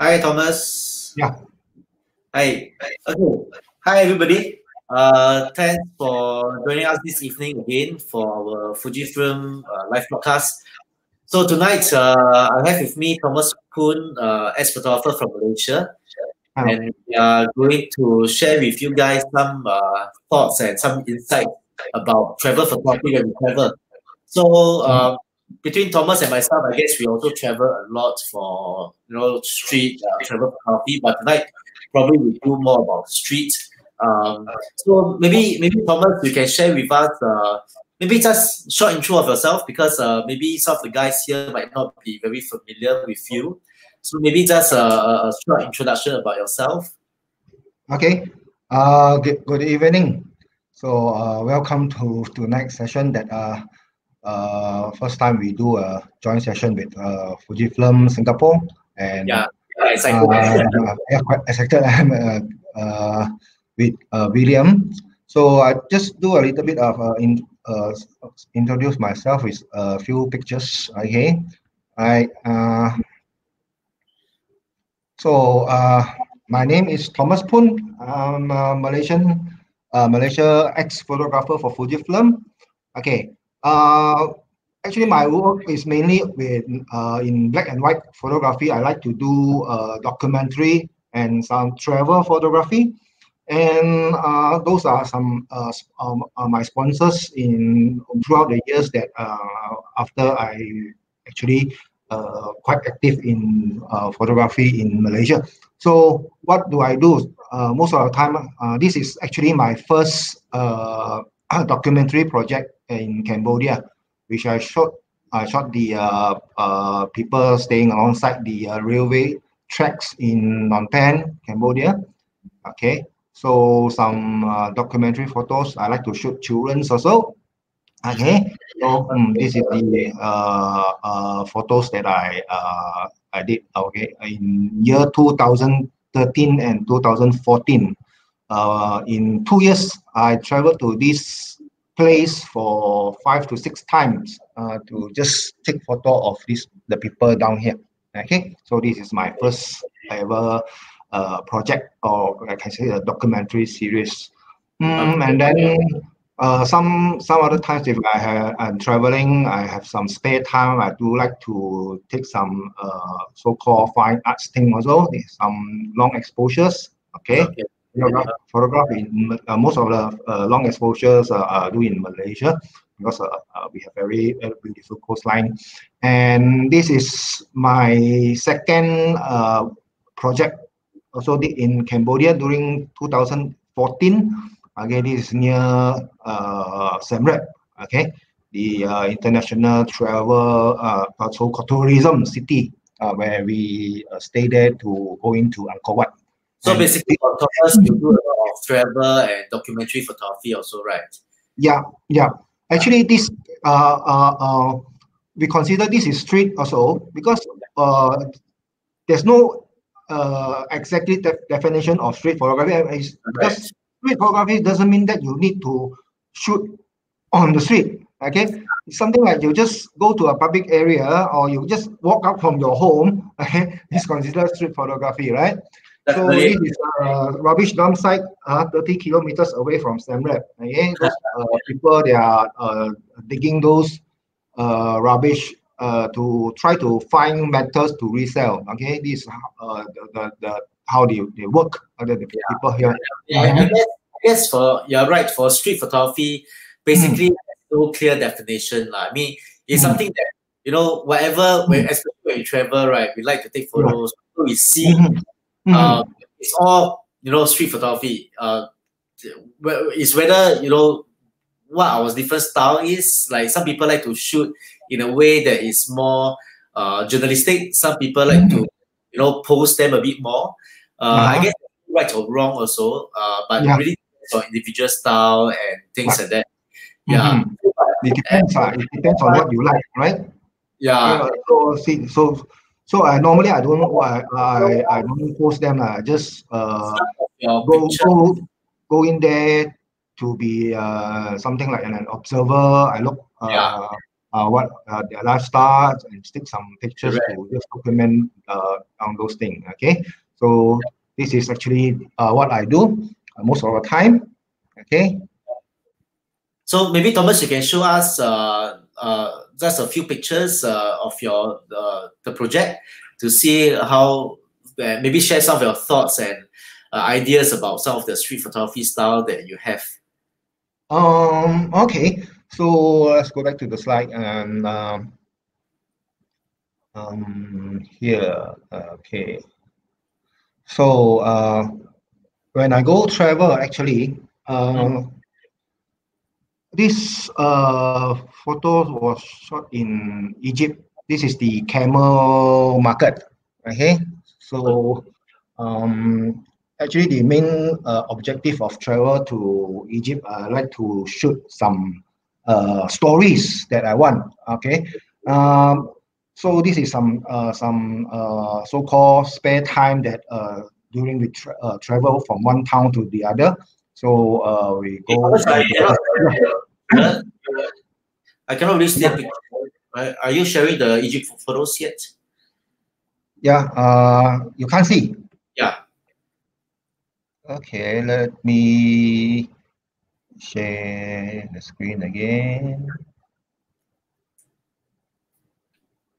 Hi, Thomas. Yeah. Hi. Okay. Hi, everybody. Uh, thanks for joining us this evening again for our Fujifilm uh, live broadcast. So tonight, uh, I have with me Thomas Phoon, uh, as photographer from Malaysia, and we are going to share with you guys some uh, thoughts and some insight about travel photography when we travel. So uh, between Thomas and myself, I guess we also travel a lot for you know street uh, travel photography. But tonight, probably we do more about street. Um, so maybe maybe Thomas, you can share with us uh, maybe just short intro of yourself because uh, maybe some of the guys here might not be very familiar with you. So maybe just a, a short introduction about yourself. Okay. Uh, good, good evening. So uh, welcome to tonight's session that uh, uh, first time we do a joint session with uh, Fujifilm Singapore and yeah, yeah excited. Uh, yeah, quite excited. I'm uh, uh, with uh, William. So I just do a little bit of uh, in, uh, introduce myself with a few pictures. Okay, I uh, so uh, my name is Thomas Phoon. I'm a Malaysian uh, Malaysia X photographer for Fujifilm. Okay. Uh, actually, my work is mainly with uh, in black and white photography. I like to do uh, documentary and some travel photography and uh, those are some uh, um, uh, my sponsors in throughout the years that uh, after I actually uh, quite active in uh, photography in Malaysia. So what do I do? most of the time, this is actually my first documentary project in Cambodia, which I shot. I shot the uh, uh, people staying alongside the railway tracks in Phnom Penh, Cambodia. Okay, so some uh, documentary photos. I like to shoot children's also. Okay, so um, this is the uh, uh, photos that I uh, I did. Okay, in year 2013 and 2014. Uh, in two years, I traveled to this place for five to six times uh, to just take photo of this the people down here. Okay, so this is my first ever uh, project or I can say a documentary series. Mm, and then uh, some some other times if I have I'm traveling, I have some spare time. I do like to take some uh, so-called fine arts thing also, some long exposures. Okay. okay. Photograph, photograph in uh, most of the uh, long exposures uh, are do in Malaysia because uh, uh, we have very, very beautiful coastline. And this is my second uh, project also did in Cambodia during 2014. Again, this is near Siem Reap, okay, the international travel, so-called tourism city, where we stay there to go into Angkor Wat. So and basically, Thomas, you do a lot of travel and documentary photography also, right? Yeah, yeah. Actually, this uh, uh, uh, we consider this is street also because uh, there's no uh, exactly the definition of street photography. Because street photography doesn't mean that you need to shoot on the street. Okay, it's something like you just go to a public area or you just walk out from your home. Okay, it's considered street photography, right? So this is a rubbish dump site, uh, 30 kilometers away from Siem Reap. Okay, those, uh, people they are uh, digging those uh, rubbish uh, to try to find methods to resell. Okay, this uh, the, the, the how they, they work. Uh, the, yeah. people here. Yeah, I, guess, I guess for you're right for street photography, basically mm. no clear definition. La. I mean, it's mm. something that you know whatever when, especially when you travel, right? We like to take photos. Right. So we see. Mm-hmm. Uh, it's all you know street photography. Uh, it's whether you know what our different style is. Like some people like to shoot in a way that is more uh, journalistic. Some people like to, you know, post them a bit more. Uh, uh-huh. I guess right or wrong also, uh, but yeah. really on individual style and things like that. Yeah. Mm-hmm. It depends. Uh, it depends on what you like, right? Yeah. Uh, so see, so so I normally I don't I I, I don't post them. I just uh go go go in there to be uh something like an, observer. I look uh, yeah uh, what uh, their lifestyle and take some pictures Correct. to just document uh, on those things. Okay, so this is actually uh, what I do uh, most of the time. Okay, So maybe Thomas, you can show us uh, uh, just a few pictures uh, of your uh, the project to see how uh, maybe share some of your thoughts and uh, ideas about some of the street photography style that you have. Um, okay, so let's go back to the slide and um, um, here, okay. So uh, when I go travel, actually, uh, this uh, photo was shot in Egypt. This is the camel market. Okay, so um, actually the main uh, objective of travel to Egypt, I like to shoot some uh, stories that I want. Okay, um, so this is some uh, some uh, so-called spare time that uh, during the tra- uh, travel from one town to the other. So uh, we go. I cannot, uh, I cannot really see a picture. Are you sharing the Egypt photos yet? Yeah, uh, you can't see. Yeah. Okay, let me share the screen again.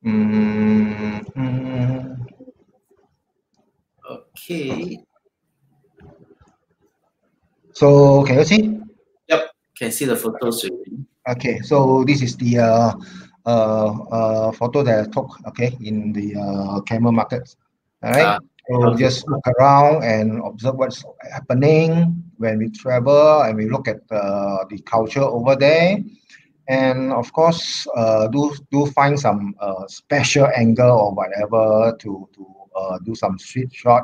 Mm, mm, Okay. So can you see? Yep, can see the photos. Okay, so this is the uh, uh, uh, photo that I took. Okay, in the uh, camel market. All right. Ah, So okay. just look around and observe what's happening when we travel and we look at uh, the culture over there. And of course, uh, do do find some uh, special angle or whatever to to uh, do some street shot.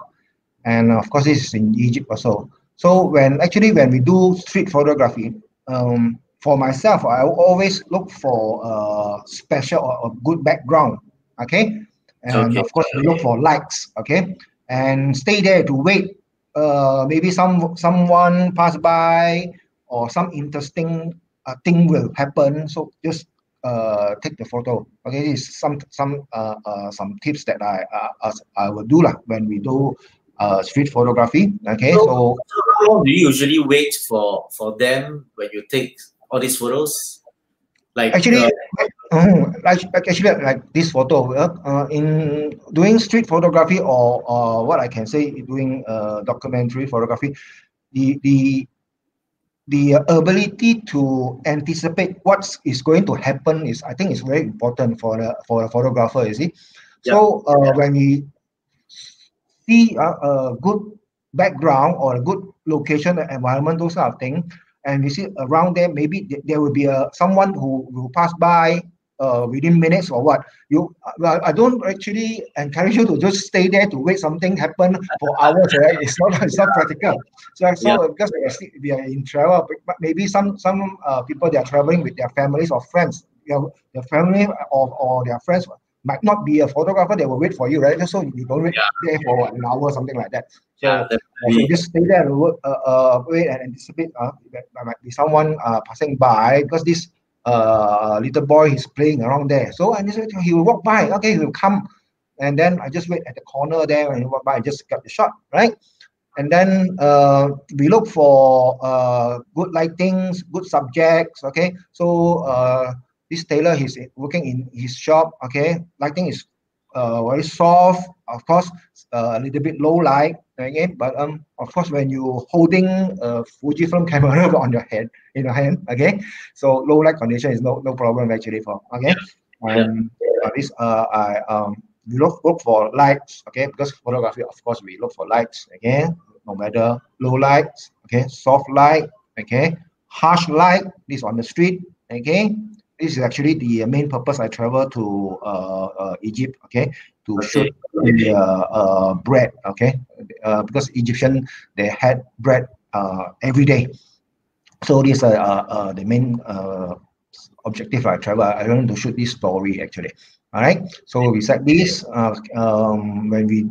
And of course, this is in Egypt also. So when actually when we do street photography, um, for myself, I always look for a special or a good background. Okay, and Okay. of course we look for likes. Okay, and stay there to wait. Uh, maybe some someone pass by or some interesting uh, thing will happen. So just uh, take the photo. Okay, this is some some uh, uh, some tips that I uh, us- I will do lah when we do uh, street photography. Okay, So- so So how long do you usually wait for for them when you take all these photos? Like Actually, uh, oh, like, like actually like this photo uh, uh, in doing street photography or or what I can say doing uh, documentary photography, the the the ability to anticipate what is going to happen is I think is very important for the for a photographer. You see, so uh, when we see a, a good background or a good location, environment, those kind of thing, and we see around there, maybe th- there will be a someone who will pass by uh, within minutes or what. You, well, I don't actually encourage you to just stay there to wait something happen for hours. Right? It's not, it's not practical. So, so because we are, we are in travel, but- but maybe some some uh, people they are traveling with their families or friends. Their, their family or, or their friends might not be a photographer. They will wait for you, right? Just so you don't wait there for what, an hour or something like that. So yeah, definitely. just stay there and work, uh, uh, wait and anticipate uh, that there might be someone uh, passing by because this uh, little boy is playing around there. So and this, he will walk by. Okay, he will come, and then I just wait at the corner there when he walk by and just get the shot, right? And then uh, we look for uh, good lightings, good subjects. Okay, so uh, this tailor he's working in his shop. Okay, lighting is uh, very soft. Of course, uh, a little bit low light again but um of course when you holding a fujifilm camera on your head in your hand okay? So low light condition is no no problem actually for okay? Um uh, this uh i um we look look for lights okay? Because photography of course we look for lights again no matter low lights okay? Soft light okay? Harsh light this on the street okay this is actually the main purpose i travel to uh, uh egypt okay to Okay. shoot the uh, uh, bread okay uh, because Egyptian they had bread uh, every day. So uh, uh, the main uh, objective I travel. I want to shoot this story actually. All right. So beside this, uh, um, when we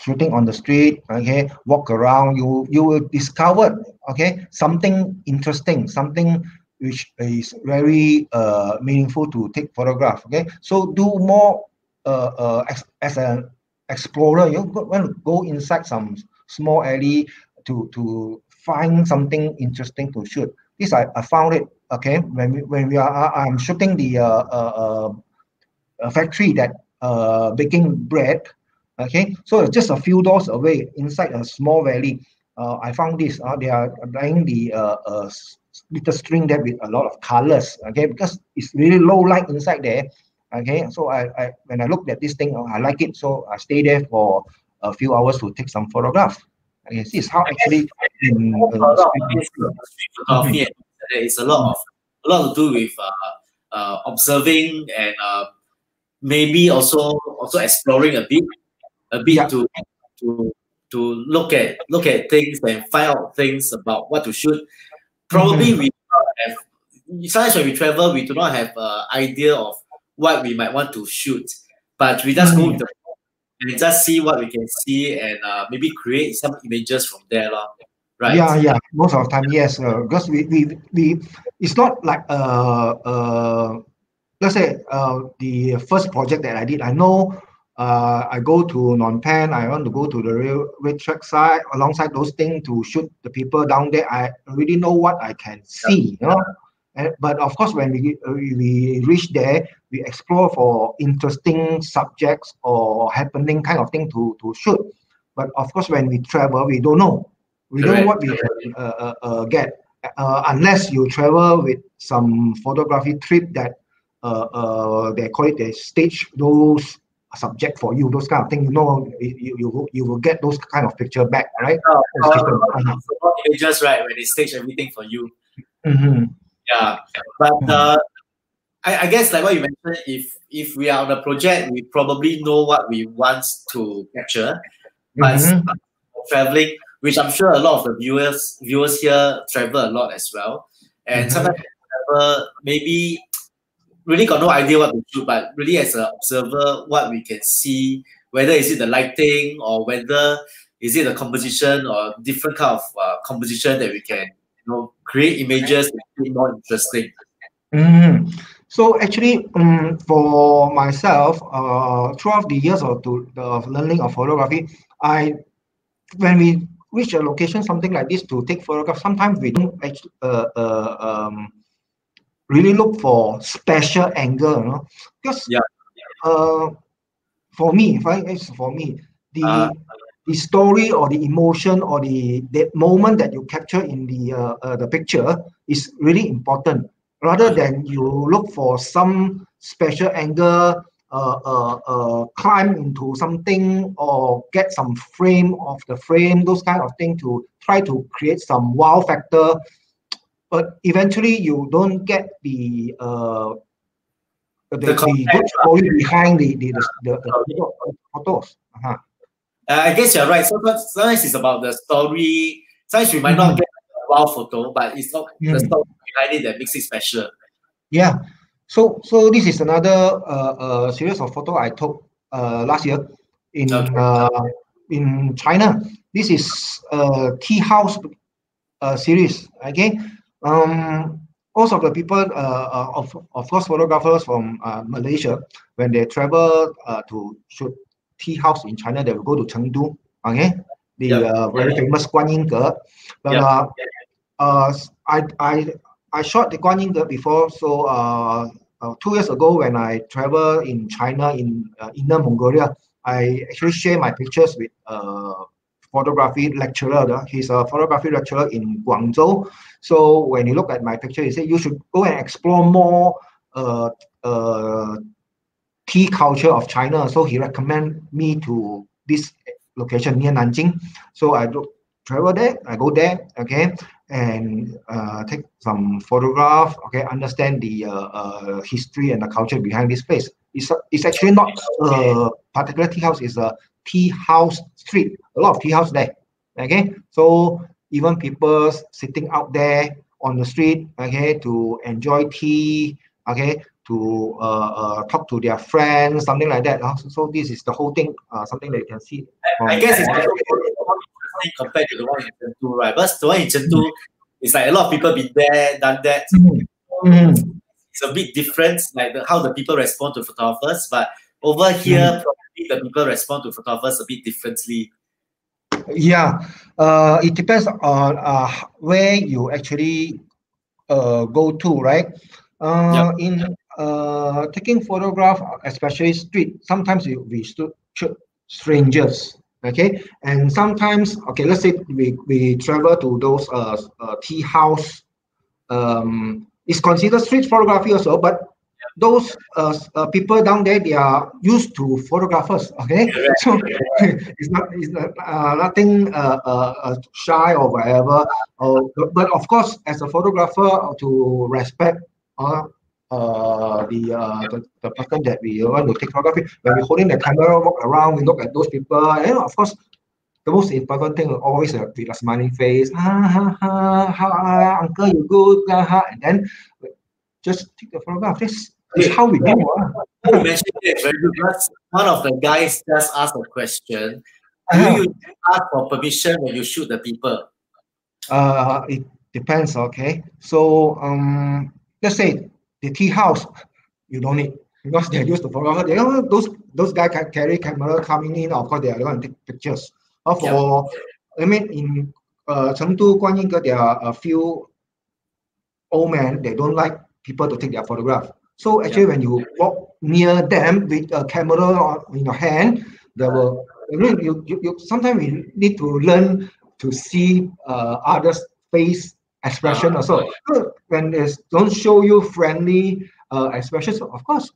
shooting on the street, okay, walk around, you you will discover okay something interesting, something which is very uh, meaningful to take photograph. Okay, so do more uh, uh, as, as an explorer. You want to go inside some small alley to to find something interesting to shoot. This I, I found it. Okay, when we when we are I'm shooting the uh, uh, uh, factory that uh, baking bread. Okay, so just a few doors away inside a small valley. Uh, I found this. Uh, they are dyeing the uh, uh, little string there with a lot of colors. Okay, because it's really low light inside there. Okay, so I, I when I looked at this thing, I like it. So I stay there for a few hours to take some photograph. Okay, this is how actually in uh, photography, there is a lot of a lot to do with uh, uh, observing and uh, maybe also also exploring a bit, a bit yeah. to to to look at look at things and find out things about what to shoot. Probably mm-hmm. we have sometimes when we travel, we do not have an idea of what we might want to shoot, but we just mm-hmm. go with the and just see what we can see and uh, maybe create some images from there, lor. Right. Yeah, yeah. Most of the time, yes. Uh, because we, we we it's not like uh uh let's say uh the first project that I did. I know uh, I go to Phnom Penh, I want to go to the railway track side, alongside those things to shoot the people down there. I already know what I can see, you know. And, but of course, when we, we reach there, we explore for interesting subjects or happening kind of thing to, to shoot. But of course, when we travel, we don't know. We don't know what we can uh, uh, uh, get uh, unless you travel with some photography trip that uh, uh, they call it they stage those subject for you, those kind of things. You know, you you, you will get those kind of picture back, right? Oh, uh, images, right? When they stage everything for you. Mm-hmm. Yeah, but mm-hmm. uh, I, I guess like what you mentioned, if if we are on a project, we probably know what we want to capture. But mm-hmm. traveling, which I'm sure a lot of the viewers viewers here travel a lot as well, and mm-hmm. sometimes travel maybe really got no idea what to shoot, but really as an observer, what we can see, whether is it the lighting or whether is it the composition or different kind of uh, composition that we can you know create images that more interesting. Mm. So actually, um, for myself, uh, throughout the years of to, the learning of photography, I when we reach a location, something like this to take photographs, sometimes we don't actually uh, uh, um, really look for special angle, you know, because yeah. uh, for me, if I, it's for me, the uh, the story or the emotion or the that moment that you capture in the uh, uh, the picture is really important. Rather than you look for some special angle uh, uh, uh, climb into something or get some frame of the frame those kind of thing to try to create some wow factor but eventually you don't get the uh, the, the, the good story behind the the, the, the, the photos. Uh-huh. Uh, I guess you're right. Sometimes, sometimes it's about the story. Sometimes we might mm-hmm. not get a wow photo, but it's not mm-hmm. the story behind it that makes it special. Yeah. So so this is another uh, uh, series of photo I took uh, last year in okay. uh, in China. This is a tea house uh, series. Okay, um, most of the people, uh, uh, of, of course, photographers from uh, Malaysia, when they travel uh, to shoot tea house in China, they will go to Chengdu, okay? The yep. uh, very famous Guan Yin Ge. But uh, uh, I, I, I shot the Guan Yin Ge before, so uh, uh, two years ago when I traveled in China, in uh, Inner Mongolia, I actually share my pictures with uh, photography lecturer. He's a photography lecturer in Guangzhou. So when you look at my picture, he said you should go and explore more uh, uh, tea culture of China. So he recommend me to this location near Nanjing. So I do, travel there, I go there, okay, and uh, take some photograph, okay, understand the uh, uh, history and the culture behind this place. It's, it's actually not a particular tea house, it's a tea house street. A lot of tea house there. Okay, so even people sitting out there on the street, okay, to enjoy tea, okay, to uh, uh, talk to their friends, something like that. So, so this is the whole thing, uh, something that you can see. I, I guess it's interesting compared to the one in Chengdu, right? But the one in Chengdu, it's like a lot of people been there, done that. Mm-hmm. It's a bit different, like the, how the people respond to photographers. But over here, Mm. probably the people respond to photographers a bit differently. Yeah, uh, it depends on uh, where you actually uh, go to, right? Uh, In uh, taking photograph, especially street, sometimes we, shoot strangers, okay? And sometimes, okay, let's say we, we travel to those uh, uh, tea house, um, it's considered street photography also, but those uh, uh, people down there they are used to photographers okay? So it's not it's not, uh, nothing uh, uh, uh, shy or whatever uh, but of course as a photographer to respect uh, uh, the, uh, the the person that we want to take photography when we're holding the camera walk around we look at those people and of course the most important thing always uh, with a smiling face ah, ha, ha, ha, uncle you good ha, ha, and then just take the photograph this how we do. You mentioned it because One of the guys just asked a question. Do you ask for permission when you shoot the people? Uh, it depends. Okay, so um, let's say the tea house, you don't need because they use the photographer. They those those guys can carry camera coming in. Of course, they are going to take pictures. Or for I mean, in uh, Chengdu, Guanyin, there are a few old men. They don't like people to take their photograph. So actually, when you walk near them with a camera in your hand, they will. You, you, you sometimes we need to learn to see uh, others' face expression also. So when it's don't show you friendly uh, expressions, of course,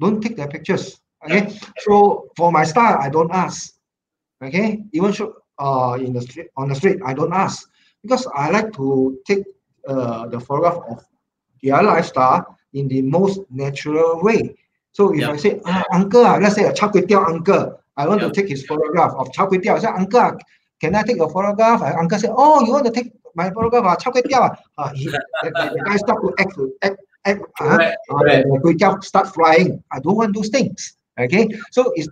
don't take their pictures. Okay. So for my style, I don't ask. Okay. Even show uh in the street on the street, I don't ask because I like to take uh, the photograph of their lifestyle in the most natural way. So if. I say, ah, uncle, ah, let's say a char kway teow uncle, I want to take his photograph of char kway teow. I say, uncle, ah, can I take a photograph? And uncle said, oh, you want to take my photograph? Ah, char kway teow. ah?" Ah, he, the, the, guy start to act, act, act uh, Correct, uh, the kway teow start flying. I don't want those things. Okay, so it's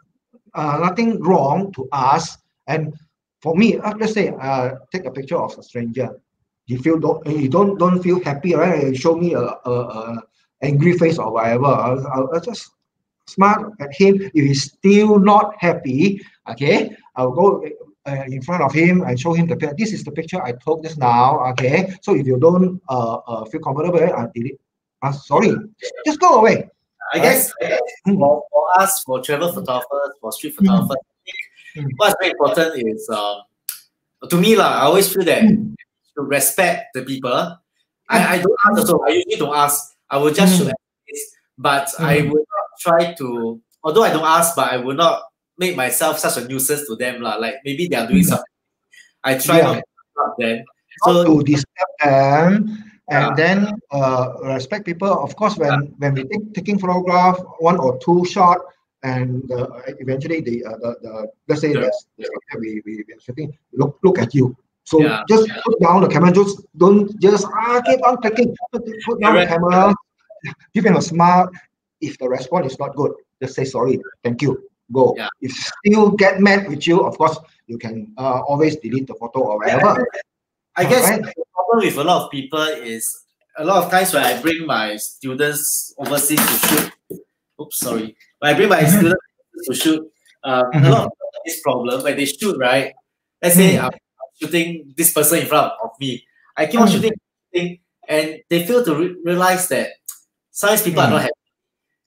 uh, nothing wrong to ask. And for me, uh, let's say, uh, take a picture of a stranger. You feel don't you don't don't feel happy, right? You show me a, a, a angry face or whatever. I'll, I'll, I'll just smile at him. If he's still not happy, okay, I'll go uh, in front of him and show him the picture. This is the picture I took just now. Okay, so if you don't uh, uh feel comfortable, I delete. Uh, sorry, just go away. I guess, I guess Mm. for, for us, for travel photographers, for street photographers, Mm. what's very important is um, to me lah. I always feel that Mm. to respect the people. I, I don't ask also. I usually don't ask. I will just Mm. shoot at this, but I Mm. will not try to. Although I don't ask, but I will not make myself such a nuisance to them lah. Like maybe they are doing Mm. something. I try Yeah. not to interrupt them. not to disturb them and Yeah. then uh, respect people. Of course, when when we take taking photograph, one or two shot, and uh, eventually the, uh, the the let's say Yeah. subject we we we look look at you. So Yeah. just put down the camera. Just don't just ah keep on clicking. Put, put down the Correct. camera. Give him a smile. If the response is not good, just say sorry. Thank you. Go. Yeah. If still get mad with you, of course you can uh, always delete the photo or whatever. I guess Alright. the problem with a lot of people is a lot of times when I bring my students overseas to shoot. Oops, sorry. When I bring my Mhm. students to shoot, um, a Mhm. lot of this problem when they shoot, right? Let's say Mm. Shooting this person in front of me. I keep on Mm. shooting, shooting, and they fail to re- realize that sometimes people are not happy.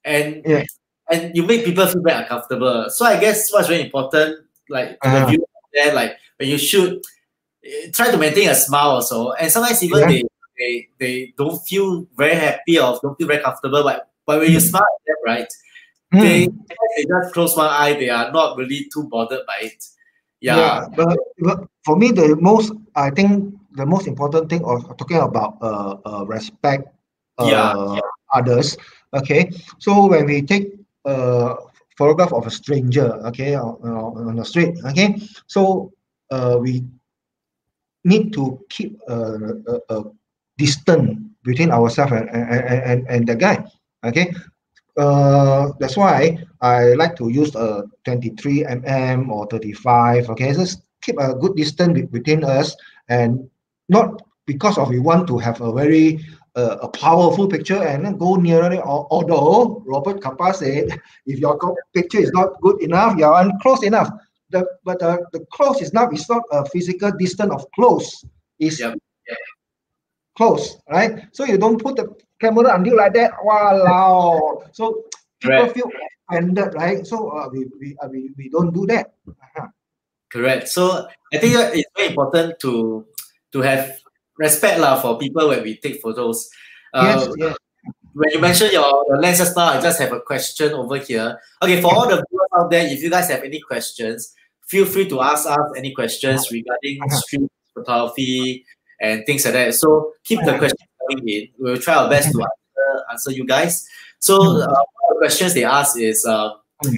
And Yeah. and you make people feel very uncomfortable. So I guess what's very important, like to the Uh-huh. viewer there, like when you shoot, eh, try to maintain a smile also. And sometimes even Yeah. they, they they don't feel very happy or don't feel very comfortable. But but when you Mm. smile at them, right, Mm. they they just close one eye. They are not really too bothered by it. Yeah. but, but for me, the most I think the most important thing of talking about uh, uh respect uh, Yeah, others. Okay, so when we take a photograph of a stranger, okay, on, on on the street, okay, so uh, we need to keep a, a, a distance between ourselves and, and, and, and the guy. Okay, uh, that's why I like to use a 23 mm or 35. Okay, just keep a good distance be- between us and not because of we want to have a very uh, a powerful picture and go nearer it. Although Robert Capa said, if your picture is not good enough, you are not close enough. The, but the, the close is not, it's not a physical distance of close. It's yep. close, right? So you don't put the camera until like that. Wow. So people right. feel offended, right? So uh, we, we, uh, we, we don't do that. Uh-huh. Correct. So I think it's very important to to have respect lah for people when we take photos. Uh, yes, yes. When you mention your, your lenses now, I just have a question over here. Okay, for all the viewers out there, if you guys have any questions, feel free to ask us any questions regarding uh-huh. street photography and things like that. So keep the uh-huh. questions coming in. We'll try our best to uh-huh. answer, answer you guys. So uh, one of the questions they ask is, uh, uh,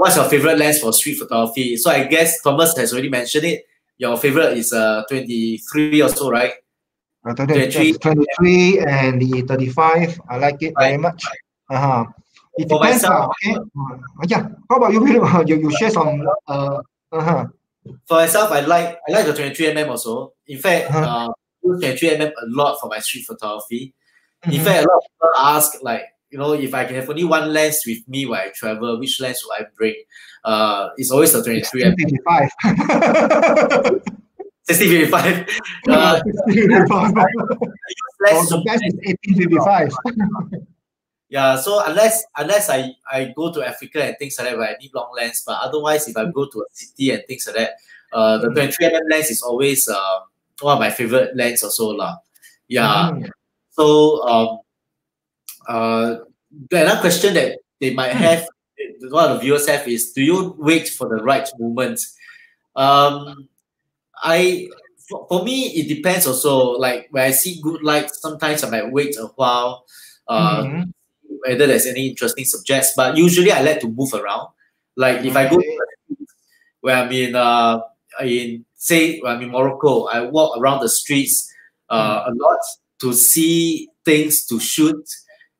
what's your favorite lens for street photography? So I guess Thomas has already mentioned it. Your favorite is uh, 23 or so, right? Uh, 23, 23 and the 35. I like it very much. Uh-huh. It For depends. Myself, uh, okay. Uh, yeah. How about you, Peter? You, you share some. Uh, uh-huh. For myself, I like I like the 23 mm also. In fact, uh-huh. uh, 23 mm a lot for my street photography. Mm-hmm. In fact, a lot of people ask like, you know, if I can have only one lens with me while I travel, which lens will I bring? Uh, it's always the 23 mm. 1655. Uh, 1655. the best is 1855. yeah, so unless unless I, I go to Africa and things like that, where I need long lens, but otherwise, if I go to a city and things like that, uh, the 23 mm lens is always uh, one of my favorite lens also. La. Yeah. Mm. So, um, uh, another question that they might have, a lot of the viewers have is, do you wait for the right moment? Um, I for, for me it depends also. Like when I see good light, sometimes I might wait a while, uh, mm-hmm. whether there's any interesting subjects. But usually I like to move around. Like if. I go where I'm in uh in say when I'm in Morocco, I walk around the streets uh, mm a lot to see things to shoot,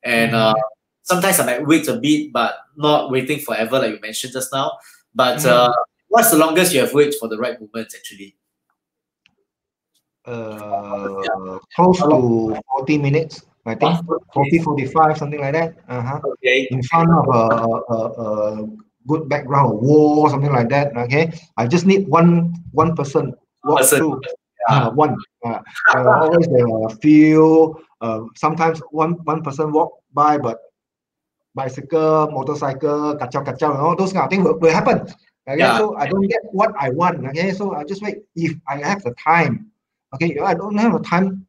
and mm uh, sometimes I might wait a bit, but not waiting forever, like you mentioned just now. But mm uh, what's the longest you have waited for the right moment, actually? uh, close to 40 minutes, I think 40, 45, something like that. Uh-huh. Okay. In front of a, a, a good background, a wall, something like that. Okay. I just need one one person walk person. through. Yeah. Uh, one. Uh, always there are a few. Uh, sometimes one one person walk by, but bicycle, motorcycle, kacau kacau, know, those kind of things will, will happen. Okay, yeah. so I don't get what I want. Okay, so I just wait. If I have the time, Okay, if I don't have a time.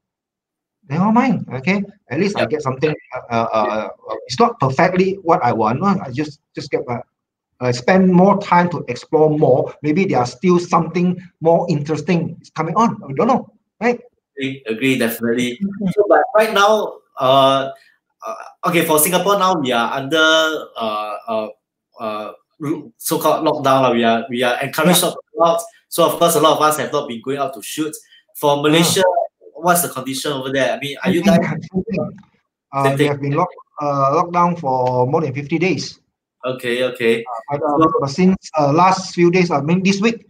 Never mind. Okay, at least yep. I get something. Uh, uh, uh, it's not perfectly what I want. I just just get uh, uh, spend more time to explore more. Maybe there are still something more interesting coming on. We don't know, right? Agree, agree definitely. So, but right now, uh, uh, okay, for Singapore now, we are under uh, uh, uh so-called lockdown. We are we are encouraged yeah. out. So of course, a lot of us have not been going out to shoot. For Malaysia, what's the condition over there? I mean, are you guys? Uh, we have been locked, uh, locked down for more than 50 days. Okay, okay. Uh, but, uh, but since uh, last few days, I mean, this week,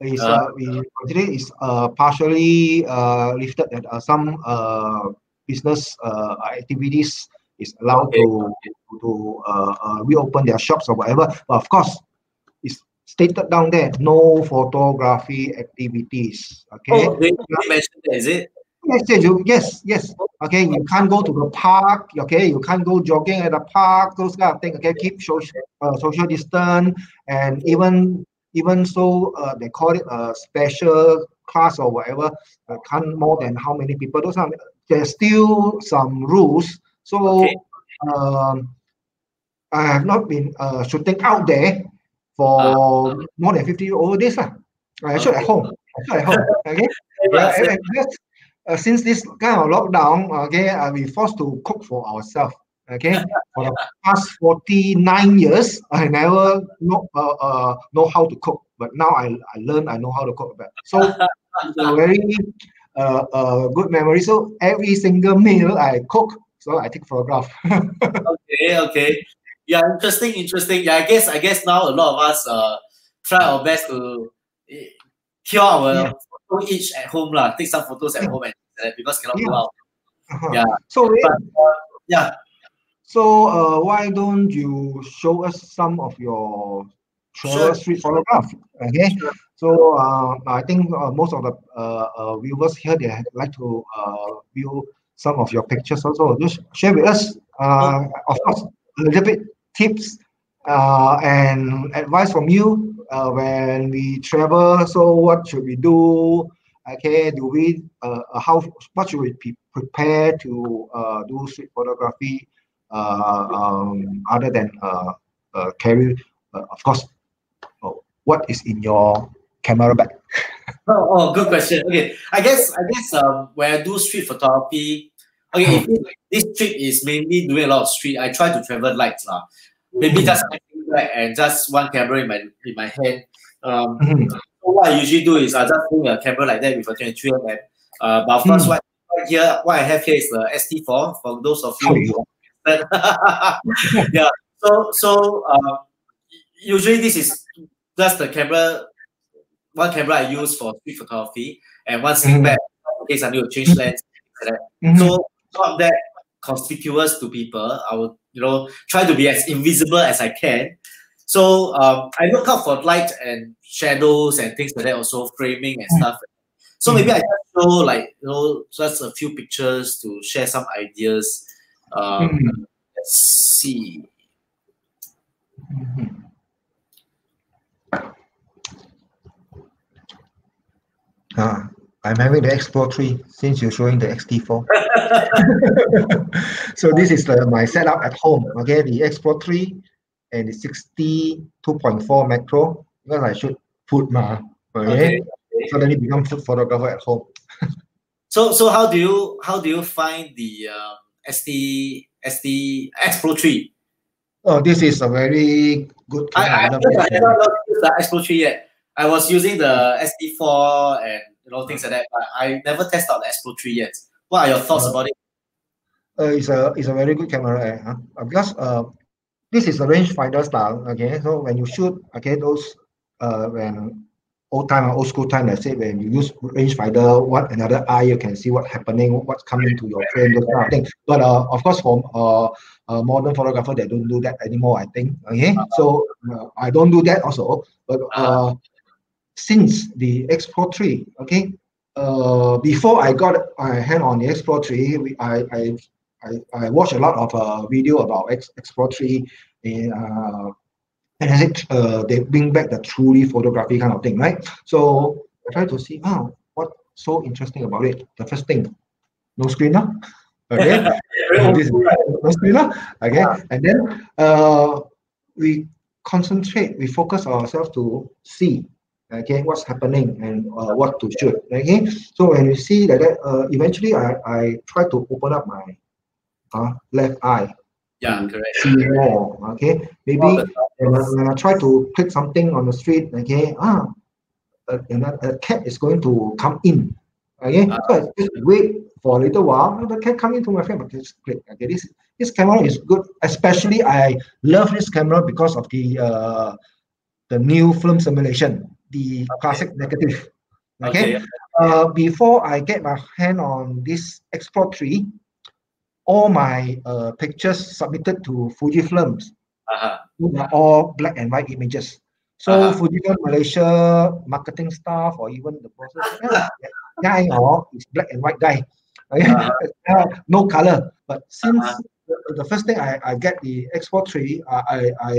is uh, uh we today is uh, partially uh, lifted that uh, some uh, business uh, activities is allowed okay. to to uh, uh, reopen their shops or whatever. But of course, it's stated down there no photography activities okay oh, they, they mentioned that, is it yes yes you, yes yes okay you can't go to the park okay you can't go jogging at the park those kind of things okay keep social uh, social distance and even even so uh, they call it a special class or whatever uh, can't more than how many people those are there's still some rules so okay. um, I have not been uh, shooting out there for uh, more than 50 over days. Lah. I shoot at home. I shoot at home. Okay. just, uh, since this kind of lockdown, okay, uh, we forced to cook for ourselves. Okay, for the past 49 years, I never know, uh, uh, know how to cook, but now I, I learn, I know how to cook. So it's a very uh, uh, good memory. So every single meal I cook, so I take photograph. okay, okay yeah, interesting, interesting. Yeah, I guess I guess now a lot of us uh try our best to kill our yeah. Photo each at home lah. Take some photos at home and that because cannot yeah. go out. Uh-huh. Yeah. So but, uh, yeah. So uh, why don't you show us some of your travel sure. street photograph? Okay. Sure. So uh, I think uh, most of the uh, uh, viewers here they like to uh, view some of your pictures also. Just share with us, uh, of course, a little bit tips uh, and advice from you uh, when we travel. So what should we do? Okay, do we uh, uh how what should we be prepared to uh, do street photography uh, um, other than uh, uh, carry, uh, of course, oh, what is in your camera bag? oh, oh, good question. Okay, I guess I guess um, when I do street photography, okay, if this trip is mainly doing a lot of street, I try to travel light lah. Maybe just and just one camera in my in my hand. Um, mm-hmm. so what I usually do is I just bring a camera like that with a 23 mm. Uh, but of course, mm-hmm. what here what I have here is the XT4 for those of you. Oh, yeah. So so uh, usually this is just the camera one camera I use for street photography and one sling mm-hmm. bag in case I need to change lens. Mm-hmm. So not that conspicuous to people. I would, you know, try to be as invisible as I can. So um, I look out for light and shadows and things like that, also framing and stuff. So maybe I just show like you know just a few pictures to share some ideas. Um, mm-hmm. Let's see. Mm-hmm. Ah, I'm having the X-Pro3 since you're showing the XT4. so this is the, my setup at home. Okay, the X-Pro3 and the 62.4 macro because I should put my okay, okay. so then it becomes food photographer at home. so so how do you how do you find the um, SD SD Explore 3? Oh, this is a very good. I, I, I, I never used the X-Pro3 yet. I was using the XT4 and you know things like that, but I never test out the X-Pro3 yet. What are your thoughts uh, about it? Uh, it's a it's a very good camera eh, huh? Uh, because uh, this is a rangefinder style. Okay, so when you shoot, okay, those uh, when old time or old school time, let's say when you use rangefinder, what another eye you can see what's happening, what's coming to your frame, those kind of things. But uh, of course, for uh, uh, modern photographer, they don't do that anymore. I think. Okay, uh-huh. so uh, I don't do that also. But uh, since the X-Pro3, okay, uh, before I got my hand on the X-Pro3, we, I, I, I, I watched a lot of uh, video about X, X-Pro3 and, uh, and I uh, they bring back the truly photography kind of thing, right? So I try to see, oh, what so interesting about it? The first thing, no screener, okay? this no screener, okay? And then uh, we concentrate, we focus ourselves to see okay what's happening and uh, what to shoot okay? So when you see that uh, eventually I, I try to open up my uh, left eye. Yeah correct. See more okay? Maybe when I, when I try to click something on the street okay ah a, a cat is going to come in okay? Uh, so I just wait for a little while the cat come into my frame but just click okay? This this camera is good especially I love this camera because of the uh the new film simulation the okay. classic negative. Okay. okay. Uh, before I get my hand on this X-Pro3, all my uh, pictures submitted to Fujifilm uh-huh. are all black and white images. So uh-huh. Fujifilm Malaysia marketing staff or even the yeah, guy or is black and white guy. Okay? Uh-huh. no color. But since uh-huh. the, the, first thing I, I get the X-Pro3, uh, I, I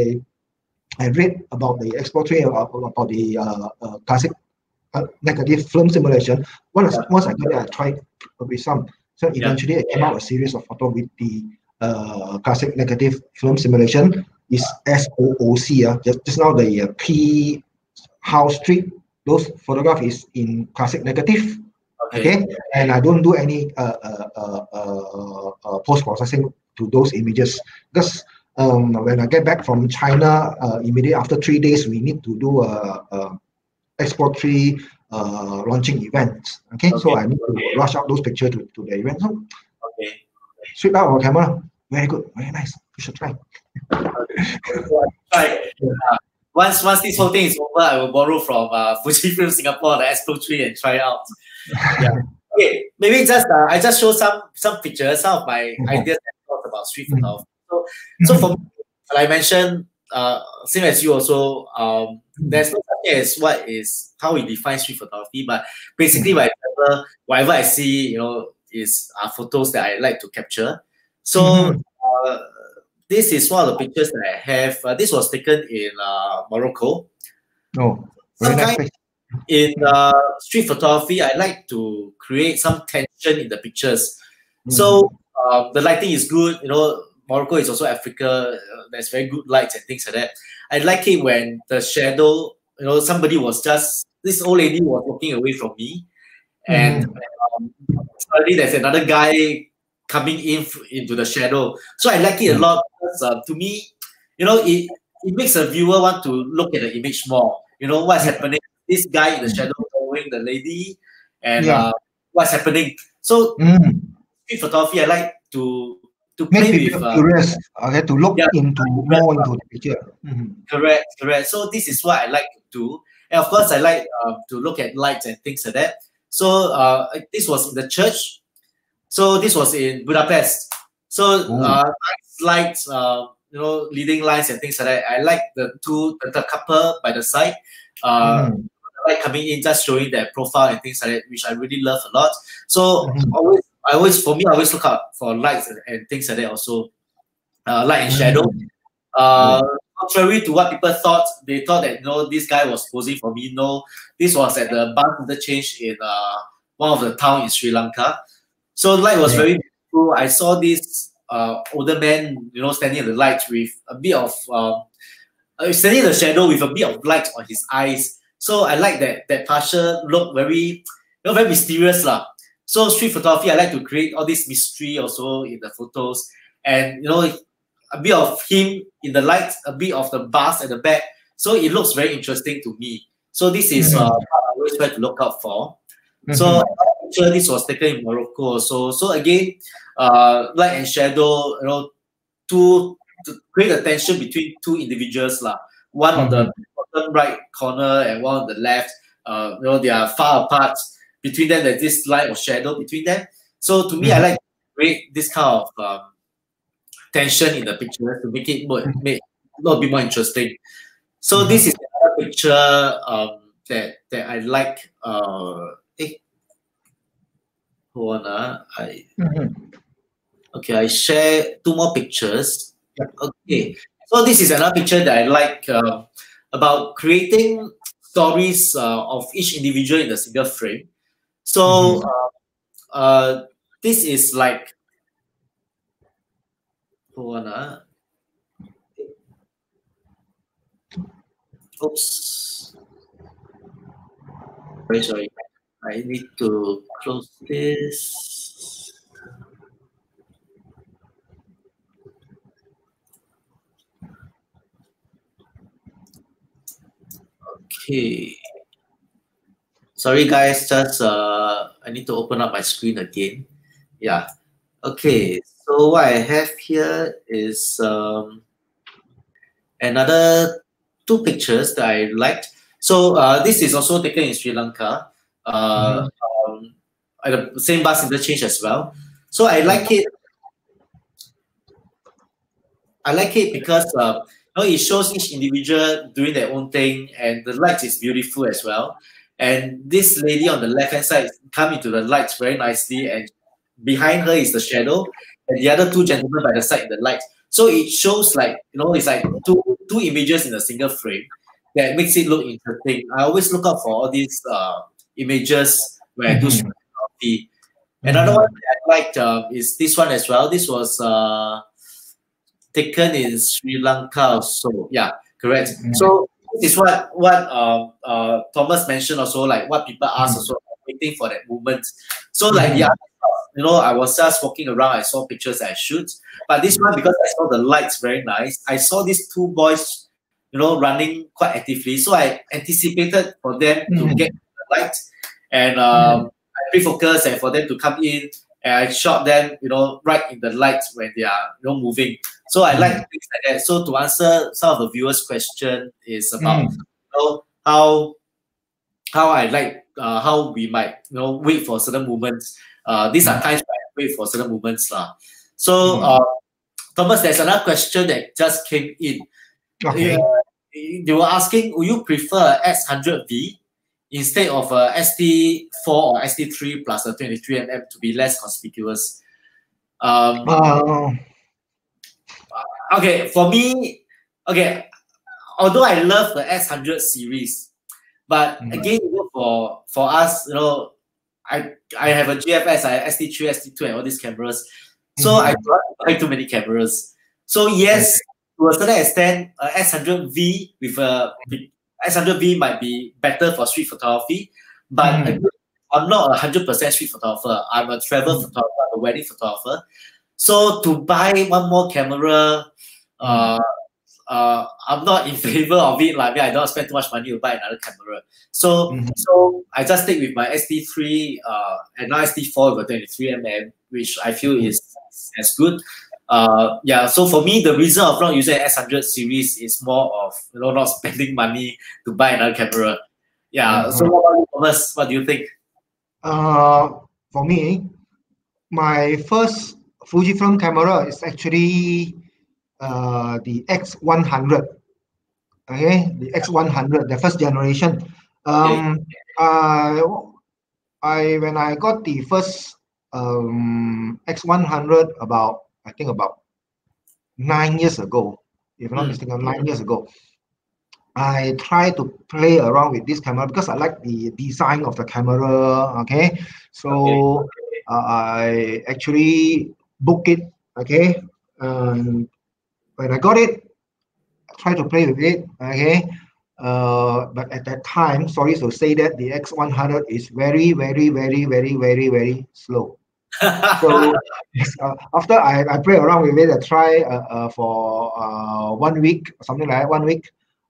I read about the X-Pro3 about, the uh, uh, classic uh, negative film simulation. Once, yeah. once I got it, I tried with some. So eventually, yeah. I came out a series of photo with the uh, classic negative film simulation. Is SOOC. Uh, just, just now the uh, P House Street. Those photograph is in classic negative. Okay. okay? And I don't do any uh, uh, uh, uh, uh post processing to those images because um, when I get back from China, uh, immediately after three days, we need to do a, a X-Pro3 uh, launching event. Okay? okay, so I need to rush out those pictures to, to the event. So, okay. Sweep out our camera. Very good, very nice. You should try. try. Uh, once once this whole thing is over, I will borrow from uh, Fujifilm Singapore the X-Pro3 and try it out. Yeah. okay, maybe just uh, I just show some some pictures, some of my Mhm. ideas and thoughts about street photography. So, so for me, like I mentioned, uh, same as you also, um, there's no such thing as what is how we define street photography, but basically whatever whatever I see, you know, is uh, photos that I like to capture. So uh, this is one of the pictures that I have. Uh, this was taken in uh, Morocco. Oh, nice. In uh, street photography, I like to create some tension in the pictures. So um, the lighting is good. You know, Morocco is also Africa. Uh, there's very good lights and things like that. I like it when the shadow. You know, somebody was just this old lady was walking away from me, and um, suddenly there's another guy coming in f- into the shadow. So I like it a lot because uh, to me, you know, it it makes a viewer want to look at the image more. You know what's happening. This guy in the shadow following the lady, and Yeah. uh, what's happening. So Mm. photography, I like to to Make play with people uh, curious. Okay, to look yeah, into more into the picture. Mhm. correct, correct. So this is what I like to do, and of course, I like um, to look at lights and things like that. So uh, this was in the church. So this was in Budapest. So Ooh. uh, lights, uh, you know, leading lines and things like that. I like the two, the, the couple by the side. Uh, Mhm. like coming in, just showing their profile and things like that, which I really love a lot. So Mhm. always, I always, for me, I always look out for lights and, and things like that. Also, uh, light and shadow. Uh, contrary to what people thought, they thought that you know this guy was posing for me. No, this was at the bus interchange in uh, one of the town in Sri Lanka. So light was Yeah. very beautiful. I saw this uh, older man, you know, standing in the light with a bit of um, uh, standing in the shadow with a bit of light on his eyes. So I like that that partial look very, you know, very mysterious lah. So street photography, I like to create all this mystery also in the photos, and you know, a bit of him in the light, a bit of the bus at the back. So it looks very interesting to me. So this is uh, what I always try to look out for. So Mhm. I'm sure this was taken in Morocco also. So again, uh, light and shadow, you know, to, to create a tension between two individuals lah. One on the bottom right corner and one on the left. Uh, you know, they are far apart. Between them, there's this light or shadow between them. So to me, I Mhm. like to create this kind of um, tension in the picture to make it more, make a little bit more interesting. So Mhm. this is another picture um, that that I like. Uh, eh, hold on, ah. I Mhm. okay. I share two more pictures. Yep. Okay, so this is another picture that I like uh, about creating stories uh, of each individual in a single frame. So Mhm. uh, uh, this is like hold on, ah. Oops. Very sorry. I need to close this. Okay. Sorry guys, just uh I need to open up my screen again. Yeah. Okay. So what I have here is um another two pictures that I liked. So uh, this is also taken in Sri Lanka, uh, um, at the same bus interchange as well. So I like it. I like it because uh, you know it shows each individual doing their own thing, and the light is beautiful as well. And this lady on the left hand side come into the lights very nicely, and behind her is the shadow, and the other two gentlemen by the side in the light. So it shows like you know it's like two two images in a single frame that makes it look interesting. I always look out for all these uh, images where I do photography. Another one that I liked uh, is this one as well. This was uh, taken in Sri Lanka so Yeah, correct. Mhm. So this is what what uh, uh, Thomas mentioned also, like what people ask Mhm. also, waiting for that moment. So like other stuff, you know, I was just walking around, I saw pictures I shoot. But this one, because I saw the lights very nice, I saw these two boys, you know, running quite actively. So I anticipated for them to Mhm. get the light and um, I pre-focus and for them to come in and I shot them, you know, right in the light when they are, you know, moving. So I like things like that. So to answer some of the viewers' question is about Mm. you know, how how I like uh, how we might you know wait for certain moments. Uh, these are times I wait for certain moments lah. So uh, Thomas, there's another question that just came in. Okay. Uh, they were asking, would you prefer X100V instead of a XT4 or XT3 plus a 23mm to be less conspicuous? Um, Uh, okay, for me, okay, although I love the X100 series, but Mhm. again, for for us, you know, I I have a GFX, I have XT3, XT2, and all these cameras. So Mhm. I don't buy too many cameras. So yes, to a certain extent, a X100V with a X100V might be better for street photography, but again, I'm not a hundred percent street photographer. I'm a travel Mhm. photographer, a wedding photographer. So to buy one more camera, uh, uh, I'm not in favor of it. Like, I, mean, I don't spend too much money to buy another camera. So, Mhm. so I just stick with my XT3 uh, and now XT4 with a 23mm, which I feel is as good. Uh, yeah. So for me, the reason of not using X100 series is more of you know not spending money to buy another camera. Yeah. So Mhm. what about you, Thomas? What do you think? Uh, for me, my first Fujifilm camera is actually uh, the X100. Okay, the X100, the first generation. Um, I, I when I got the first um, X100 about I think about nine years ago, if I'm not Mm. mistaken, nine years ago. I tried to play around with this camera because I like the design of the camera. Okay, so uh, I actually book it. Okay, um, when I got it, I tried to play with it. Okay, uh, but at that time, sorry to say that the X100 is very, very, very, very, very, very slow. So uh, after I, I play around with it, I try uh, uh, for uh, one week, something like that, one week.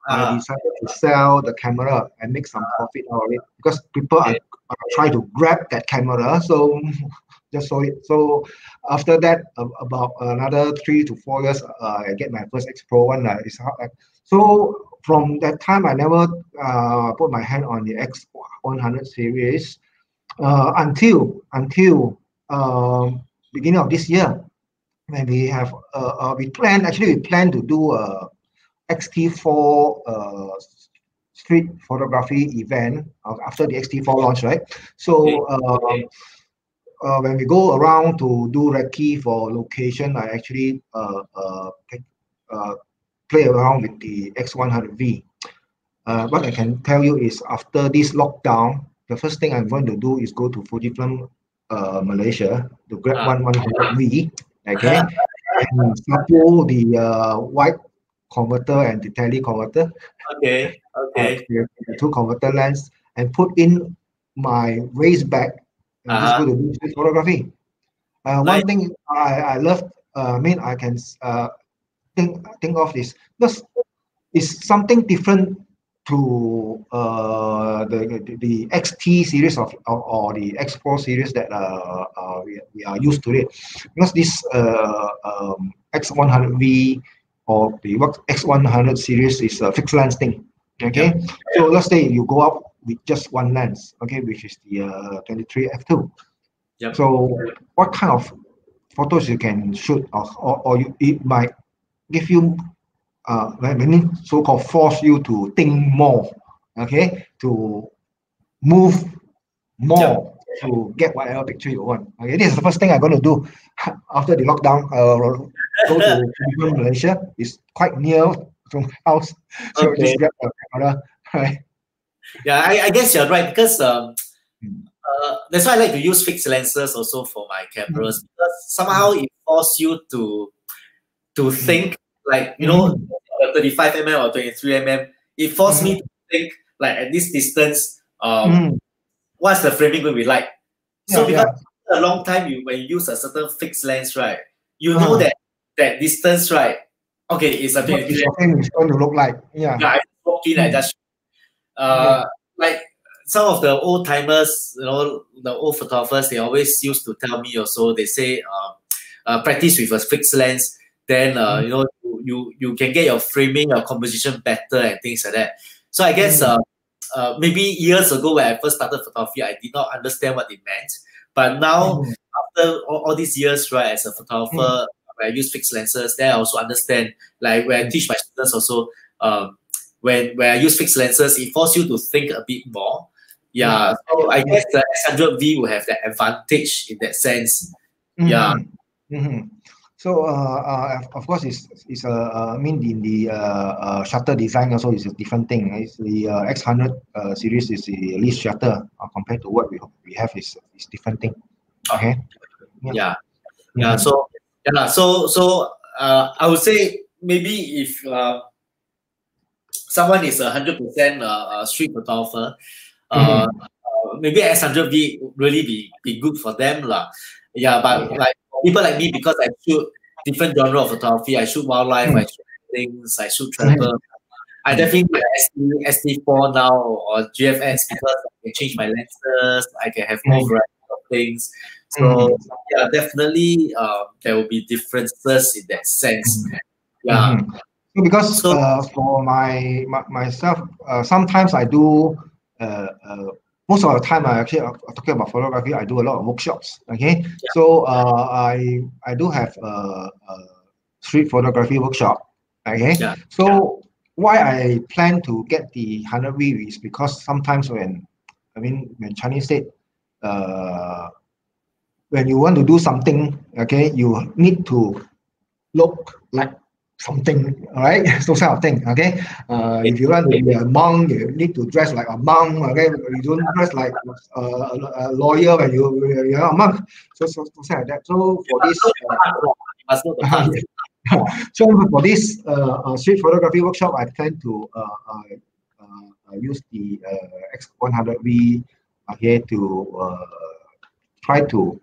I Ah, decided to sell the camera and make some profit out of it because people are, are trying to grab that camera. So just so it. So after that, uh, about another three to four years, uh, I get my first X Pro one. Uh, it's hard, uh, so from that time, I never uh, put my hand on the X100 series uh, until until um, beginning of this year when we have uh, uh, we plan actually we plan to do a XT4 uh, street photography event after the XT4 launch, right? So um, uh, when we go around to do recce for location, I actually uh, uh, uh, play around with the X100V. Uh, what I can tell you is after this lockdown, the first thing I'm going to do is go to Fujifilm uh, Malaysia to grab Ah. one 100V, okay, and sample the uh, wide converter and the tele converter, okay. Okay. uh, the, the two converter lens, and put in my raised back and just Uh-huh. go to do photography. Uh, Nice. One thing I, I love, uh, I mean, I can uh, think think of this because it's something different to uh, the, the XT series of or, or the X4 series that uh, uh, we, we are used to it because this uh, um, X100V or the X100 series is a fixed lens thing. Okay, so let's say you go up with just one lens, okay, which is the uh, 23 f2. Yep. So what kind of photos you can shoot, or, or, or you, it might give you, uh, I mean, so-called force you to think more, okay, to move more to get whatever picture you want. Okay, this is the first thing I'm going to do after the lockdown. Uh, go to Malaysia. It's quite near from house, so Okay. just grab the camera. Right. Yeah, I, I guess you're right because um, Mm. uh, that's why I like to use fixed lenses also for my cameras because somehow it forces you to to think like you know Mm. 35 mm or 23 mm. It forced me to think like at this distance, um, Mm. what's the framing going to be like? So Yeah, because a long time you when you use a certain fixed lens, right? You know Uh-huh. that that distance, right? Okay, it's a What 23 is your frame is going to look like? Yeah. yeah, I walk in, I Mm. just uh like some of the old timers, you know, the old photographers, they always used to tell me also, they say um uh, practice with a fixed lens, then uh, Mm. you know, you, you can get your framing, your composition better and things like that. So I guess Mm. uh uh, maybe years ago when I first started photography, I did not understand what it meant. But now, mm. after all, all, these years, right, as a photographer, mm. when I use fixed lenses, then I also understand. Like when I teach my students, also, um, when when I use fixed lenses, it forces you to think a bit more. Yeah, so I guess the X100V will have that advantage in that sense. Mm-hmm. Yeah. Mm-hmm. So, uh, uh, of course, it's, it's uh, uh, I mean, in the shutter design also is a different thing. It's the uh, X100 uh, series is the leaf shutter uh, compared to what we we have is is different thing. Okay. Yeah. Yeah. yeah mm-hmm. So yeah. So so uh, I would say maybe if uh, someone is a hundred percent street photographer, uh, mm-hmm. uh maybe X100V really be be good for them lah. Yeah, but like people like me because I shoot different genre of photography. I shoot wildlife, mm. I shoot things, I shoot travel. Mm. I definitely SD, XT4 now or GFX because I can change my lenses, I can have more variety of things. So mm. yeah, definitely uh, there will be differences in that sense. Yeah. Mm-hmm. So because so, uh, for my, my myself, uh, sometimes I do uh, uh, most of the time I actually uh, talking about photography, I do a lot of workshops. Okay, yeah. so uh, I I do have a, a street photography workshop. Okay, yeah. so yeah. why I plan to get the hundred V is because sometimes when I mean when Chinese said uh, when you want to do something, okay, you need to look like something, all right? Those kind of thing, okay? Uh, if you want to be a monk, you need to dress like a monk, okay? You don't dress like a, a lawyer when you, you're a monk. So, so, so like that. So for this, uh, so for this uh, uh, street photography workshop, I plan to uh, uh, use the X100V here to try to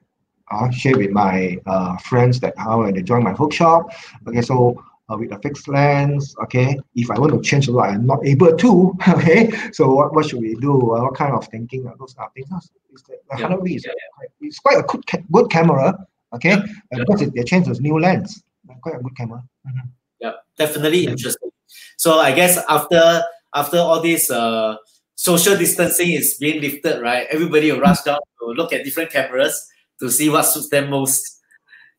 uh, share with my friends that how they join my workshop. Okay, so uh, with a fixed lens. Okay, if I want to change the light, I'm not able to. Okay, so what, what should we do? Uh, what kind of thinking? Uh, those are things. It's, the, the yeah. is, yeah, yeah. it's quite a good, good camera. Okay, yeah. Uh, because it, they changed this new lens. Quite a good camera. Mm-hmm. Yeah, definitely interesting. So I guess after after all this uh, social distancing is being lifted, right? Everybody will rush down to look at different cameras to see what suits them most.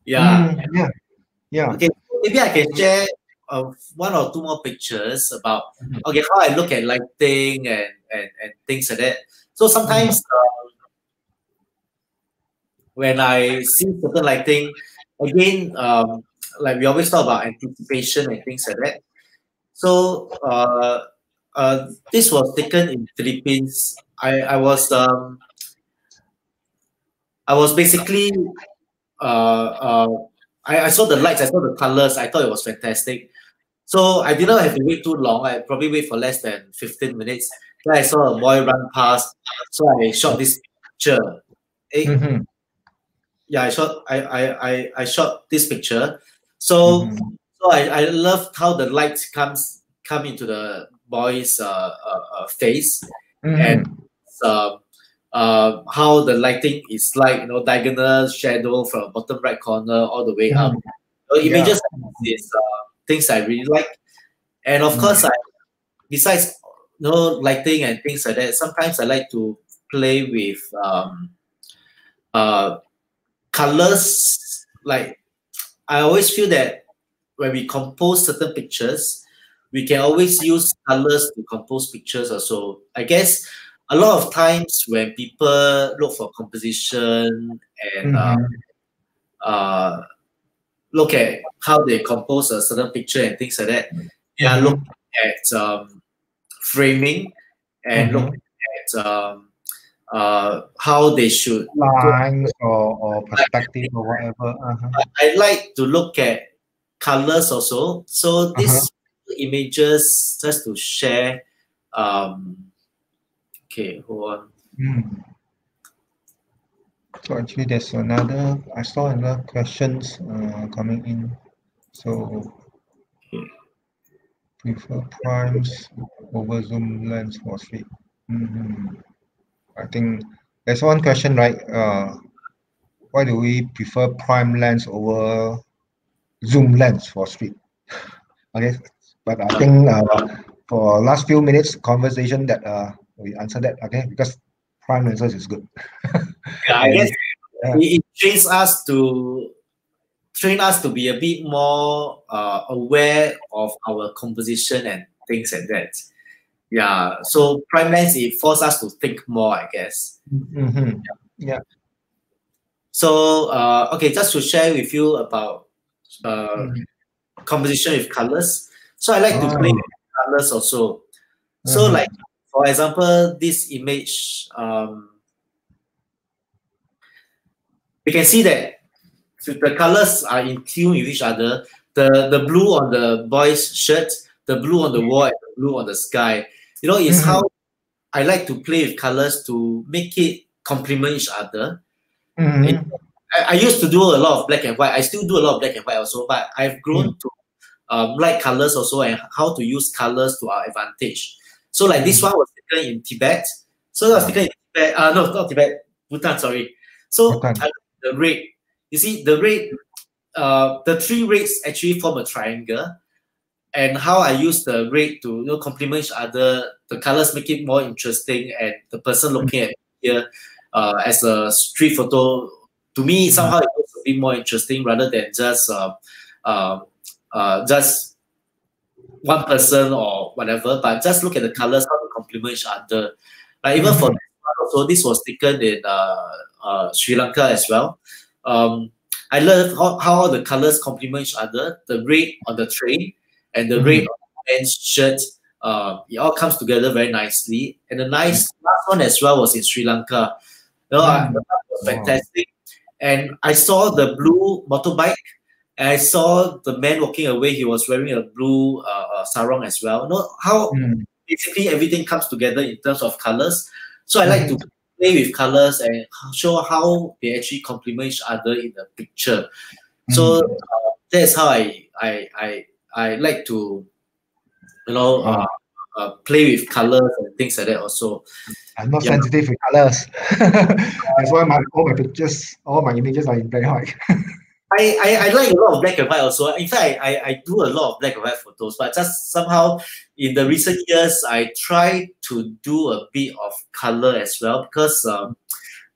Yeah. Mm, yeah. Yeah. Okay maybe I can share uh, one or two more pictures about mm-hmm. okay how I look at lighting and and, and things like that. So sometimes um, when I see certain lighting, again, um, like we always talk about anticipation and things like that. So uh, uh, this was taken in Philippines. I I was um, I was basically uh, uh, I, I saw the lights, I saw the colors, I thought it was fantastic. So I didn't have to wait too long. I probably wait for less than 15 minutes. Then I saw a boy run past. So I shot this picture. Eh, mm-hmm. Yeah, I shot I, I, I, I shot this picture. So mm-hmm. so I, I loved how the light comes come into the boy's uh, uh, uh face mm-hmm. and uh, uh, how the lighting is like, you know, diagonal shadow from bottom right corner all the way up. So images yeah. is uh, things I really like. And of mm. course, I besides you know lighting and things like that, sometimes I like to play with um, uh, colors. Like I always feel that when we compose certain pictures, we can always use colors to compose pictures. Also, I guess a lot of times when people look for composition and mm-hmm. uh, uh, look at how they compose a certain picture and things like that, they are looking at um, framing and mm-hmm. looking at um, uh, how they should lines or, or perspective or whatever. Uh-huh. I like to look at colors also. So these uh-huh. images just to share um, Okay, hold on. Mm. So actually, there's another. I saw another questions uh, coming in. So prefer primes over zoom lens for street. Mm-hmm. I think there's one question, right? Uh, why do we prefer prime lens over zoom lens for street? okay, but I think uh, for last few minutes conversation that uh, we answer that again because prime lenses is good. yeah, I guess yeah. it, trains us to train us to be a bit more uh, aware of our composition and things like that. Yeah, so prime lens it forces us to think more, I guess. Mm-hmm. Yeah. yeah. So uh, okay, just to share with you about uh, mm-hmm. composition with colors. So I like oh. to play with colors also. So mm-hmm. like for example, this image, um, we can see that the colors are in tune with each other. The the blue on the boy's shirt, the blue on the wall, and the blue on the sky. You know, it's mm-hmm. how I like to play with colors to make it complement each other. Mm-hmm. I, I, used to do a lot of black and white. I still do a lot of black and white also, but I've grown mm-hmm. to um, like colors also and how to use colors to our advantage. So like this mm. one was taken in Tibet. So that was taken in Tibet. Uh, no, not Tibet, Bhutan. Sorry. So the red. You see the red. Uh, the three reds actually form a triangle, and how I use the red to you know complement each other. The colors make it more interesting, and the person looking at here uh, as a street photo to me somehow it looks a bit more interesting rather than just uh, uh, uh, just one person or whatever, but just look at the colors, how to complement each other. Like even for mm-hmm. also, this was taken in uh, uh, Sri Lanka as well. Um, I love how, how the colors complement each other. The red on the train and the mm-hmm. red on the man's shirt. Uh, it all comes together very nicely. And the nice mm-hmm. last one as well was in Sri Lanka. You know, mm-hmm. was fantastic. And I saw the blue motorbike and I saw the man walking away. He was wearing a blue uh, uh, sarong as well. You know how mm. basically everything comes together in terms of colors. So I like mm. to play with colors and show how they actually complement each other in the picture. Mm. So uh, that's how I I I I like to you know uh, uh, play with colors and things like that also. I'm not yeah. sensitive with colors. That's why my all my pictures, all my images are in black and white. I, I, I like a lot of black and white also. In fact, I, I do a lot of black and white photos, but just somehow in the recent years, I try to do a bit of color as well because um,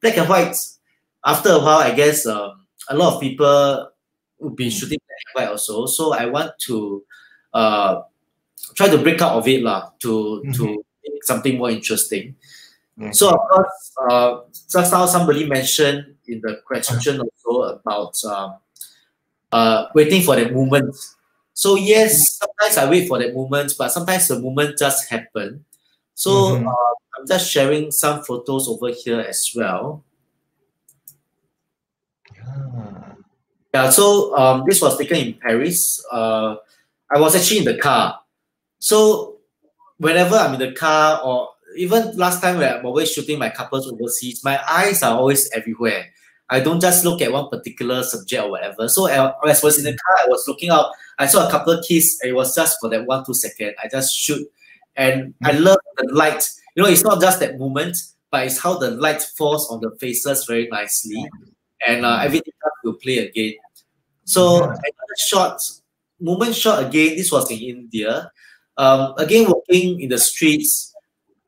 black and white, after a while, I guess um, a lot of people will be shooting black and white also. So I want to uh, try to break out of it lah, to, mm-hmm. to make something more interesting. Mm-hmm. So of course, uh, just now somebody mentioned in the question also about um, uh, waiting for that moment. So yes, sometimes I wait for that moment, but sometimes the moment just happen. So mm-hmm. uh, I'm just sharing some photos over here as well. Yeah. Yeah. So um, this was taken in Paris. Uh, I was actually in the car. So whenever I'm in the car or even last time when I'm always shooting my couples overseas, my eyes are always everywhere. I don't just look at one particular subject or whatever. So uh, as I was in the car, I was looking out. I saw a couple of kiss. it was just for that one two second. I just shoot, and I love the light. You know, it's not just that moment, but it's how the light falls on the faces very nicely, and uh, everything will play again. So another shot, moment shot again. This was in India. Um, again, walking in the streets,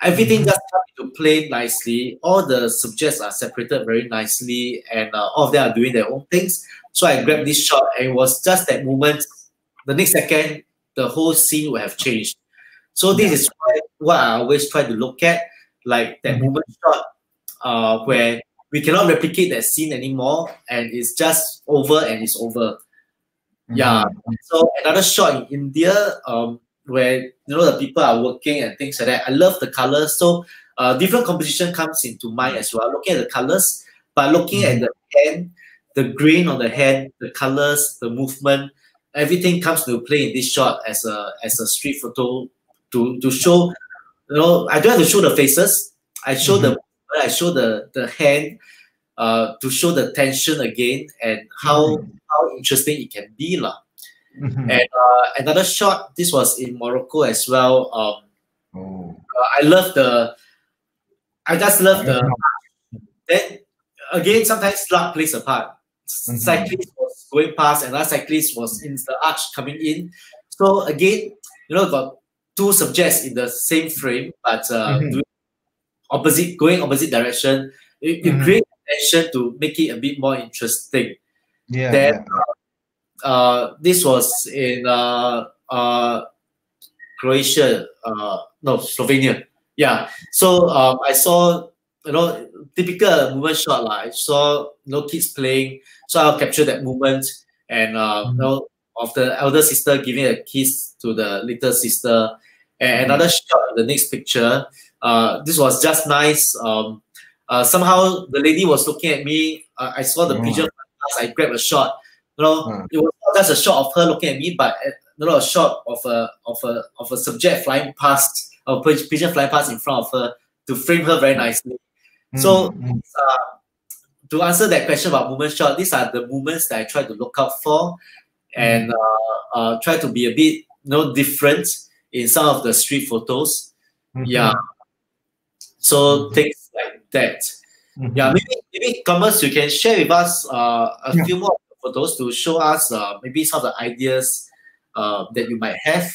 everything mm-hmm. just comes into play nicely. All the subjects are separated very nicely, and uh, all of them are doing their own things. So I grabbed this shot, and it was just that moment. The next second, the whole scene will have changed. So this is why, what I always try to look at, like that mm-hmm. moment shot, uh, where we cannot replicate that scene anymore, and it's just over and it's over. Mm-hmm. Yeah. So another shot in India, um, where you know the people are working and things like that. I love the colors. So uh, different composition comes into mind as well. Looking at the colors, but looking mm-hmm. at the hand, the grain on the hand, the colors, the movement, everything comes to play in this shot as a as a street photo to to show. You know, I don't have to show the faces. I show mm-hmm. the I show the the hand uh, to show the tension again and how mm-hmm. how interesting it can be lah. Mm-hmm. And uh, another shot, this was in Morocco as well. Um, oh. uh, I love the, I just love the. Then again, sometimes luck plays a part. Mm-hmm. Cyclist was going past, and another cyclist was in the arch coming in. So again, you know, got two subjects in the same frame, but uh, mm-hmm. opposite, going opposite direction. You, you Mhm. create tension to make it a bit more interesting. Yeah. Then yeah. Uh, this was in uh, uh, Croatia, uh, no Slovenia. Yeah. So um, I saw you know typical movement shot like I saw you know kids playing, so I'll capture that movement and uh, you Mhm. know of the elder sister giving a kiss to the little sister, and another shot the next picture. Uh, this was just nice. Um, uh, somehow the lady was looking at me. I saw the Oh. pigeon I grabbed a shot. You know, Mm. it was not just a shot of her looking at me, but uh, you know, a shot of a of a of a subject flying past, a pi- pigeon flying past in front of her to frame her very nicely. So Mm, mm, uh, to answer that question about movement shot, these are the movements that I try to look out for, and uh, uh, try to be a bit you know different in some of the street photos. mhm, Yeah. So Mhm. things like that. mhm. Yeah, maybe maybe Thomas, you can share with us uh, a Yeah. few more photos to show us uh, maybe some of the ideas uh, that you might have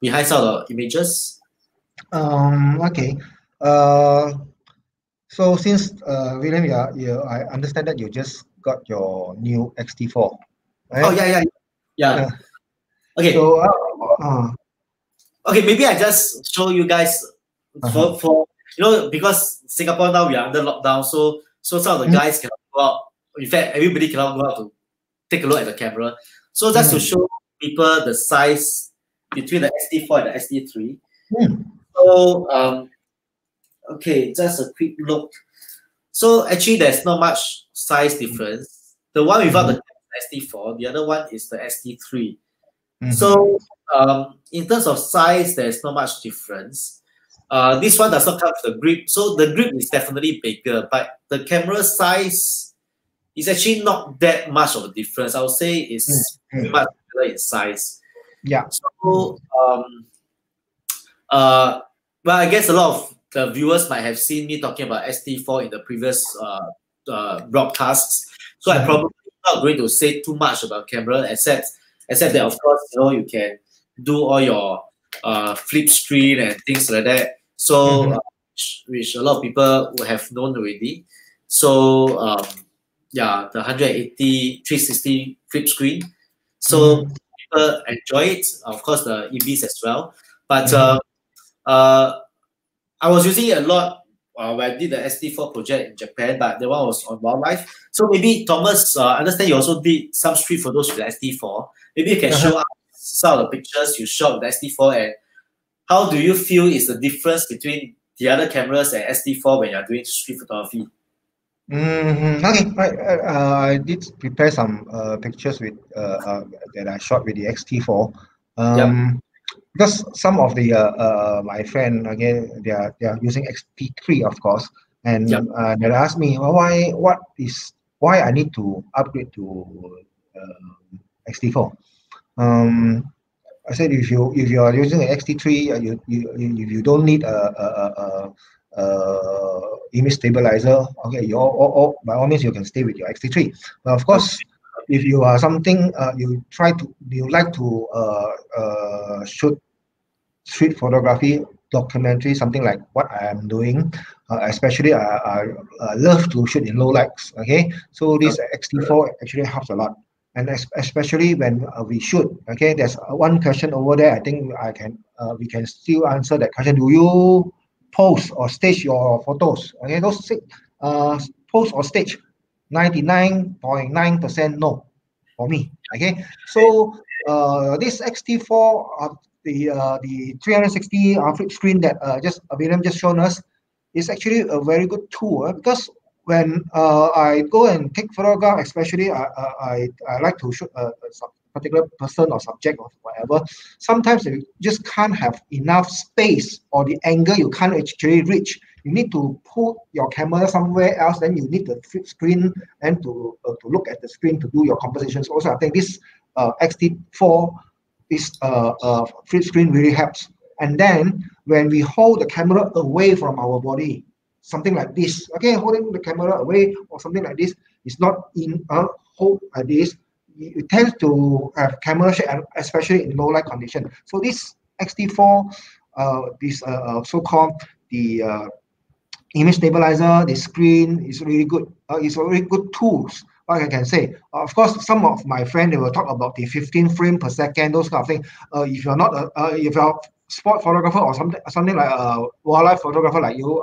behind some of the images. Um, okay. Uh, so since uh, William, you, are, you I understand that you just got your new XT4, right? Oh yeah, yeah, yeah. Yeah. Okay, So, uh, uh, okay. Maybe I just show you guys Uh-huh. for for you know because Singapore now we are under lockdown, so so some of the Mhm. guys cannot go out. In fact, everybody cannot go out to take a look at the camera. So just to Mm. show people the size between the XT4 and the XT3. Hmm. So um, okay, just a quick look. So actually, there's not much size difference. The one without the XT4, the other one is the XT3. mhm. So um, in terms of size, there's not much difference. Uh, this one does not come with the grip, so the grip is definitely bigger, but the camera size is actually not that much of a difference. I would say it's Mm, pretty much similar in size. yeah. So, um, uh, well, I guess a lot of the viewers might have seen me talking about XT4 in the previous uh, uh, broadcasts. So I'm Mhm. probably not going to say too much about camera, except except that of course you know you can do all your uh, flip screen and things like that. So Mhm. uh, which, which a lot of people would have known already. So um, yeah, the 180 360 flip screen. So Mhm. people enjoy it. Of course, the EVs as well. But Mhm. uh, uh, I was using it a lot uh, when I did the XT4 project in Japan, but the one was on wildlife. So maybe Thomas, uh, I understand you also did some street photos with the XT4. Maybe you can Uh-huh. show us some of the pictures you shot with the XT4 and how do you feel is the difference between the other cameras and XT4 when you're doing street photography? Mhm. Okay, right. Uh, I did prepare some uh, pictures with uh, uh, that I shot with the XT4. Um, Because some of the uh, uh, my friend again they are they are using XT3 of course, and Yep. uh, they asked me why what is why I need to upgrade to uh, XT4. Um, I said if you if you are using an XT3, uh, you you you, you don't need a, a, a, a, a image stabilizer. Okay, you all, all, all, by all means you can stay with your XT3. But of course, if you are something uh, you try to you like to uh, uh, shoot street photography documentary, something like what I am doing. Uh, especially, I, I, I love to shoot in low lights. Okay, so this XT4 actually helps a lot and es- especially when uh, we shoot okay there's uh, one question over there i think i can uh, we can still answer that question do you post or stage your photos okay? Those uh post or stage 99.9 percent no for me okay? So uh this xt4 uh, the uh, the 360 uh, flip screen that uh, just uh, William just shown us is actually a very good tool uh, because when uh, I go and take photograph, especially I, I, I, like to shoot uh, sub- particular person or subject or whatever, sometimes you just can't have enough space or the angle you can't actually reach. You need to put your camera somewhere else, then you need the flip screen and to, uh, to look at the screen to do your compositions. Also, I think this uh, XT4, this uh, uh, flip screen really helps. And then when we hold the camera away from our body, something like this. Okay, holding the camera away or something like this is not in a hold like this. It tends to have camera shake, especially in low light condition. So this XT4, uh, this uh, uh, so-called the uh, image stabilizer, the screen is really good. Uh, it's a really good tools. What I can say. Of course, some of my friends they will talk about the 15 frame per second, those kind of thing. Uh, if you're not a, if you're sport photographer or something something like a wildlife photographer like you,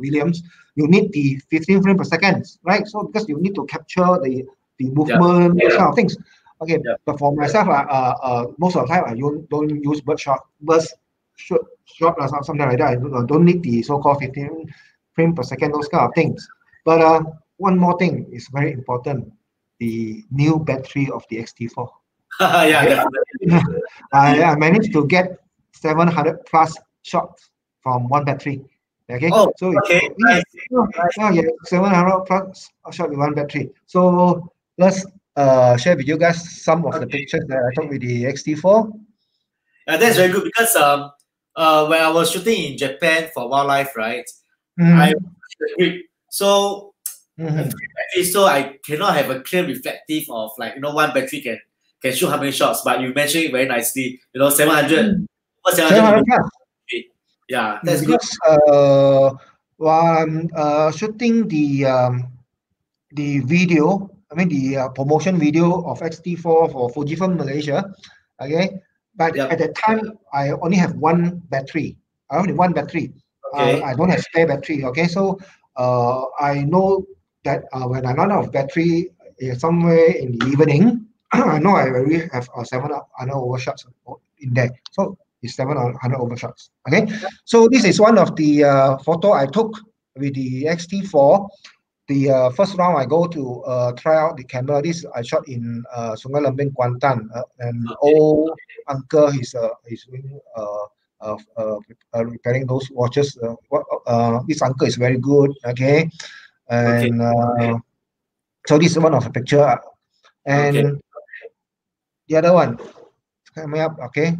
Williams, you need the 15 frame per second, right? So because you need to capture the the movement, yeah. those kind of things. Okay, yeah. but for myself, uh, uh, most of the time I don't, don't use bird shot, burst short, short or something like that. I don't need the so-called 15 frame per second, those kind of things. But uh, one more thing is very important: the new battery of the X-T4. yeah, I, I managed to get 700 plus shots from one battery. Okay, oh, so okay. Nice. Yeah, yeah, 700 plus shot with one battery. So let's uh, share with you guys some of okay. the pictures that I took with the X-T4. Yeah, that's very good because um, uh, when I was shooting in Japan for wildlife, right, mm. I so mm-hmm. so I cannot have a clear reflective of like you know one battery can can shoot how many shots. But you mentioned it very nicely. You know, seven hundred. Mm. 700 yeah, that's because, good. Uh, while I'm uh, shooting the um, the video, I mean the uh, promotion video of X-T4 for Fujifilm Malaysia, okay. But at that time, I only have one battery. I only one battery. Okay. Uh, I don't have spare battery. Okay, so uh, I know that uh, when I run out of battery uh, somewhere in the evening, I know I already have uh, seven other overshots in there. So is 700 overshots. Okay, so this is one of the uh, photo I took with the X-T4. The uh, first round I go to uh, try out the camera. This I shot in uh, Sungai Lembing, Kuantan, uh, and okay. old uncle he's uh, he's doing uh, uh, uh, uh, repairing those watches. Uh, uh, this uncle is very good. Okay, and okay. Uh, so this is one of the picture, and the other one coming up. Okay,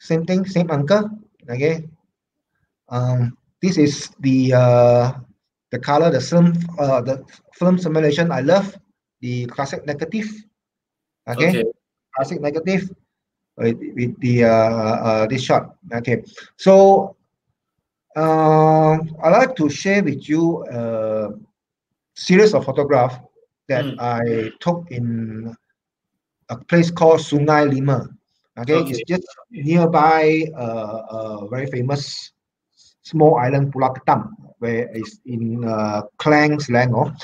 same thing, same anchor. Okay. Um, this is the uh, the color, the film, uh, the film simulation. I love the classic negative. Okay, okay. classic negative with, with the uh, uh, this shot. Okay, so uh, I like to share with you a series of photograph that mm. I took in a place called Sungai Lima. Okay, okay. it's just nearby uh, a very famous small island Pulau Ketam, where it's in uh, Klang, Selangor.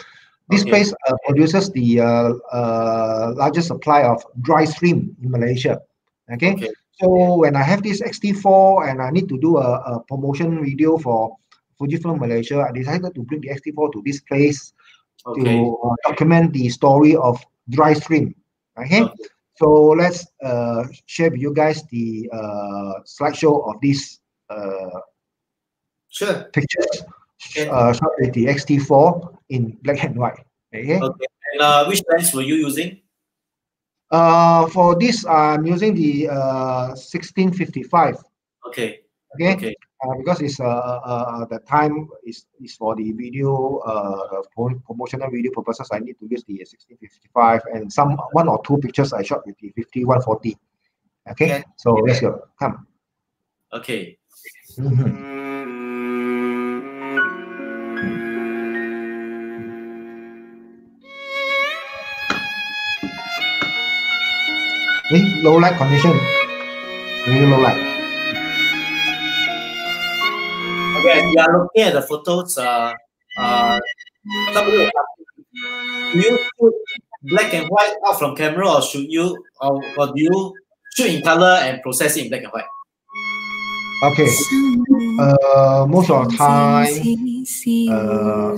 This okay. place uh, produces the uh, uh, largest supply of dry stream in Malaysia. Okay? okay? so when I have this X-T4 and I need to do a, a promotion video for Fujifilm Malaysia, I decided to bring the X-T4 to this place okay. to uh, document the story of dry stream. Okay? okay. So let's uh, share with you guys the uh, slideshow of these uh, sure. pictures uh, shot with the X-T4 in black and white. Okay. okay. And uh, which lens were you using? Uh, for this, I'm using the uh, 1655. Okay. Okay. okay uh, because it's uh, uh, the time is, is for the video uh, promotional video purposes I need to use the 1655 and some one or two pictures I shot with the 5140 okay, okay. so let's go come okay mm -hmm. Low light condition really low light Okay, we are looking at the photos, uh, uh, do you shoot black and white out from camera, or should you, or, or do you shoot in color and process it in black and white? Okay. Uh, most of the time, uh,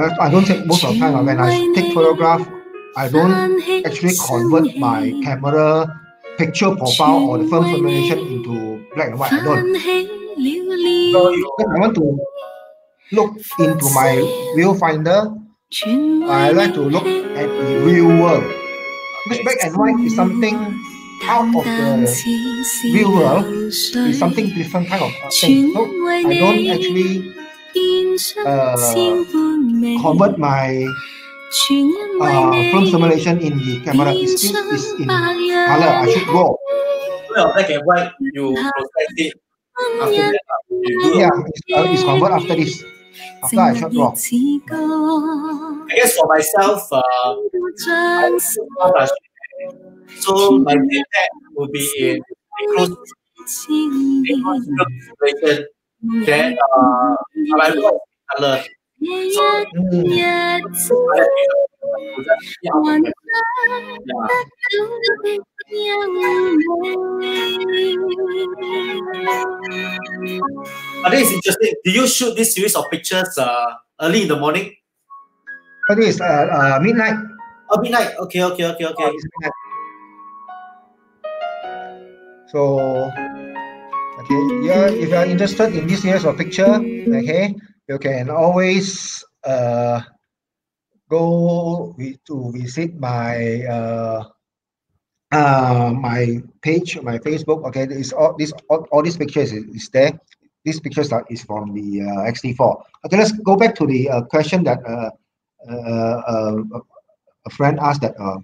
I, I don't take most of the time. When I take photograph, I don't actually convert my camera picture profile or the film simulation into black and white. I don't. So I want to look into my viewfinder, I like to look at the real world. Because black and white is something out of the real world, is something different kind of thing. So I don't actually uh, convert my uh, film simulation in the camera. It still is in color. I should go. Well, black and white, you process it after that, yeah, it's, uh, it's convert after this. After I shot raw. I guess for myself, uh, I so my tag will be in close situation. Then uh, I like color. But this is interesting. Do you shoot this series of pictures uh, early in the morning? Oh, this is uh, uh, midnight. Oh, midnight. Okay, okay, okay, okay. Oh, so, okay, yeah, if you are interested in this series of picture, okay, you can always uh, go to visit my uh, uh, my page, my Facebook. Okay, this all this all, all these pictures is, is there. This picture is from the uh, XT4. Okay, let's go back to the uh, question that uh, uh, uh, a friend asked that uh,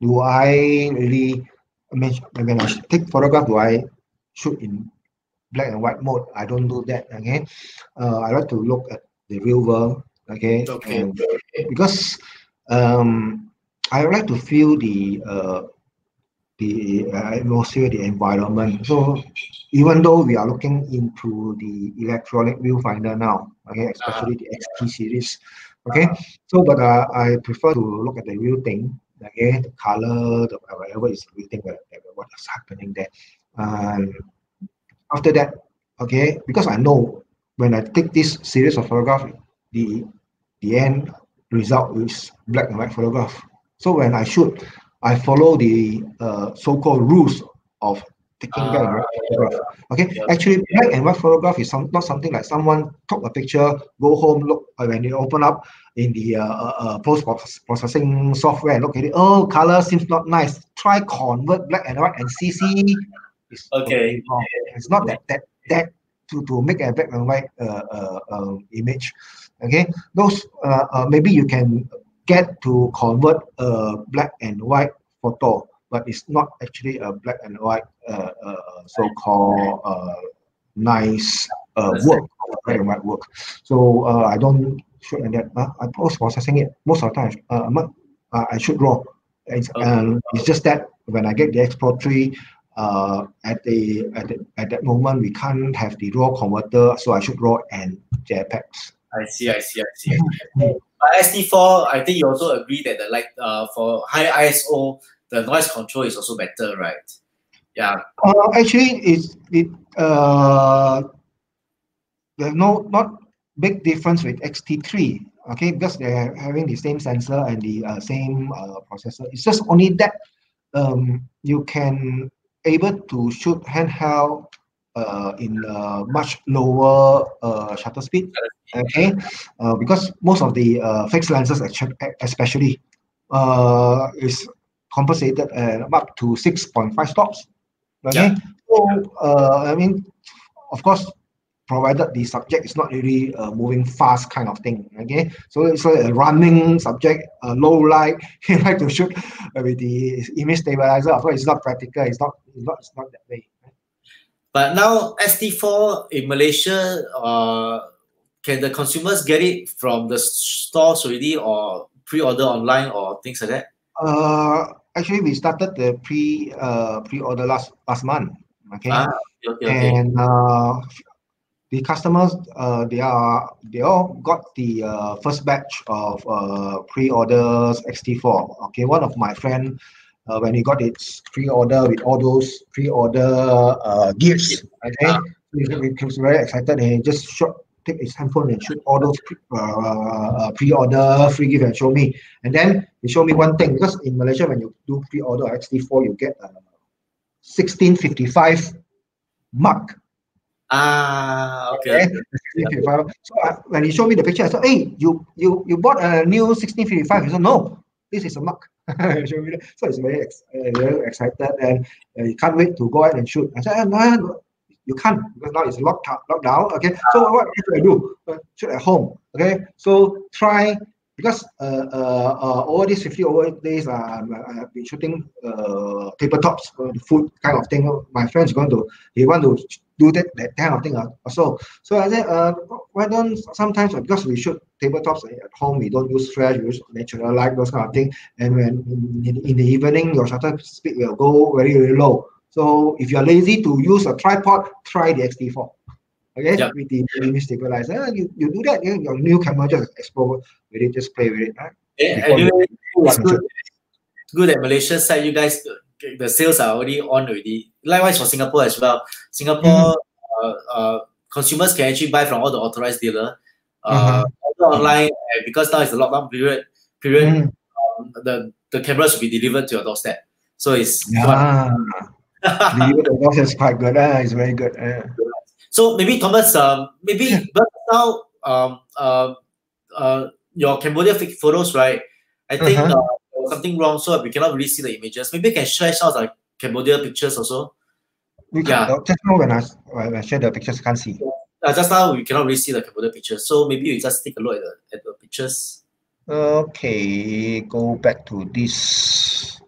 do I really when I take photograph, do I shoot in black and white mode? I don't do that. Okay, uh, I like to look at the real world. Okay, okay. And because um, I like to feel the uh, the uh, atmosphere, the environment. So even though we are looking into the electronic viewfinder now, okay, especially the XT series, okay. So, but uh, I prefer to look at the real thing, okay, the color, the whatever is the real thing, what is happening there. And after that, okay, because I know when I take this series of photograph, the the end result is black and white photograph. So when I shoot, I follow the uh, so-called rules of taking uh, black and white photograph. Okay, yeah. actually, black and white photograph is some, not something like someone took a picture, go home, look uh, when you open up in the uh, uh, uh post processing software, look at it. Oh, color seems not nice. Try convert black and white and CC. It's okay. It's not that that that to to make a black and white uh uh image. Okay, those uh, maybe you can get to convert a black and white photo, but it's not actually a black and white uh, uh, so-called uh, nice uh, work, black and white work. So uh, I don't shoot and that. Uh, I post processing it most of the time. Uh, uh, I shoot raw. It's, okay. it's just that when I get the X-Pro3, uh, at the at the, at that moment we can't have the raw converter, so I shoot raw and JPEGs. I see, I see, I see. But XT4, I think you also agree that the like uh, for high ISO, the noise control is also better, right? Yeah. Uh, actually, it's it uh, there's no not big difference with XT3. Okay, because they're having the same sensor and the uh, same uh, processor. It's just only that um, you can able to shoot handheld uh, in much lower uh, shutter speed. Okay, uh, because most of the uh, fixed lenses, especially, uh, is compensated at up to six point five stops. Okay, yeah. so uh, I mean, of course, provided the subject is not really uh, moving fast kind of thing okay so it's like a running subject uh, low light you like to shoot with the image stabilizer of course it's not practical it's not it's not, it's not that way but now XT4 in Malaysia, uh, can the consumers get it from the stores already or pre-order online or things like that? Uh, actually, we started the pre uh, pre-order last last month. Okay. Ah, okay, okay. And uh, the customers, uh, they are they all got the uh, first batch of uh, pre-orders XT4. Okay, one of my friend uh, when he got its pre-order with all those pre-order uh, gifts. Okay, so he, he was very excited and he just shot take his handphone and shoot all those pre, uh, uh, pre-order free gift and show me. And then he showed me one thing because in Malaysia when you do pre-order XT4 you get a 1655 mark. Ah, okay. okay. So uh, when he showed me the picture, I said, "Hey, you you you bought a new 1655?" He said, "No, this is a mark." so it's very, ex- uh, very excited and uh, you can't wait to go out and shoot. I said, oh, no, you can't because now it's locked up, locked lockdown. Okay, so what should I do? Uh, shoot at home. Okay, so try because uh, uh, uh, over these 50 over days, uh, I have been shooting uh, tabletops, uh, food kind of thing. My friend's going to, he want to do that that kind of thing ah. also. So I said, uh, why don't sometimes uh, because we shoot tabletops eh, at home, we don't use flash, we use natural light, those kind of thing. And when in, in the evening, your shutter speed will go very very low. So if you're lazy to use a tripod, try the X-T4. Okay, yep. with the image stabilizer, ah, you, you do that. You, your new camera just explore with it, just play with it. Eh, right? Yeah, anyway, it's good. good at Malaysia side. You guys the sales are already on already. Likewise for Singapore as well. Singapore mm-hmm. uh, uh, consumers can actually buy from all the authorized dealer. Uh, mm-hmm. online because now it's the lockdown period. Period. Mm-hmm. Um, the the cameras will be delivered to your doorstep. So it's yeah. to doorstep is quite good. Uh, it's very good. Uh. So maybe Thomas, um, maybe but now um, uh, uh, your Cambodia photos, right? I think uh-huh. uh, something wrong, so we cannot really see the images. Maybe you can share out like Cambodia pictures also. We yeah. Can, just now when I, when I share the pictures, can't see. Uh, just now we cannot really see the Cambodia pictures, so maybe you just take a look at the, at the pictures. Okay, go back to this.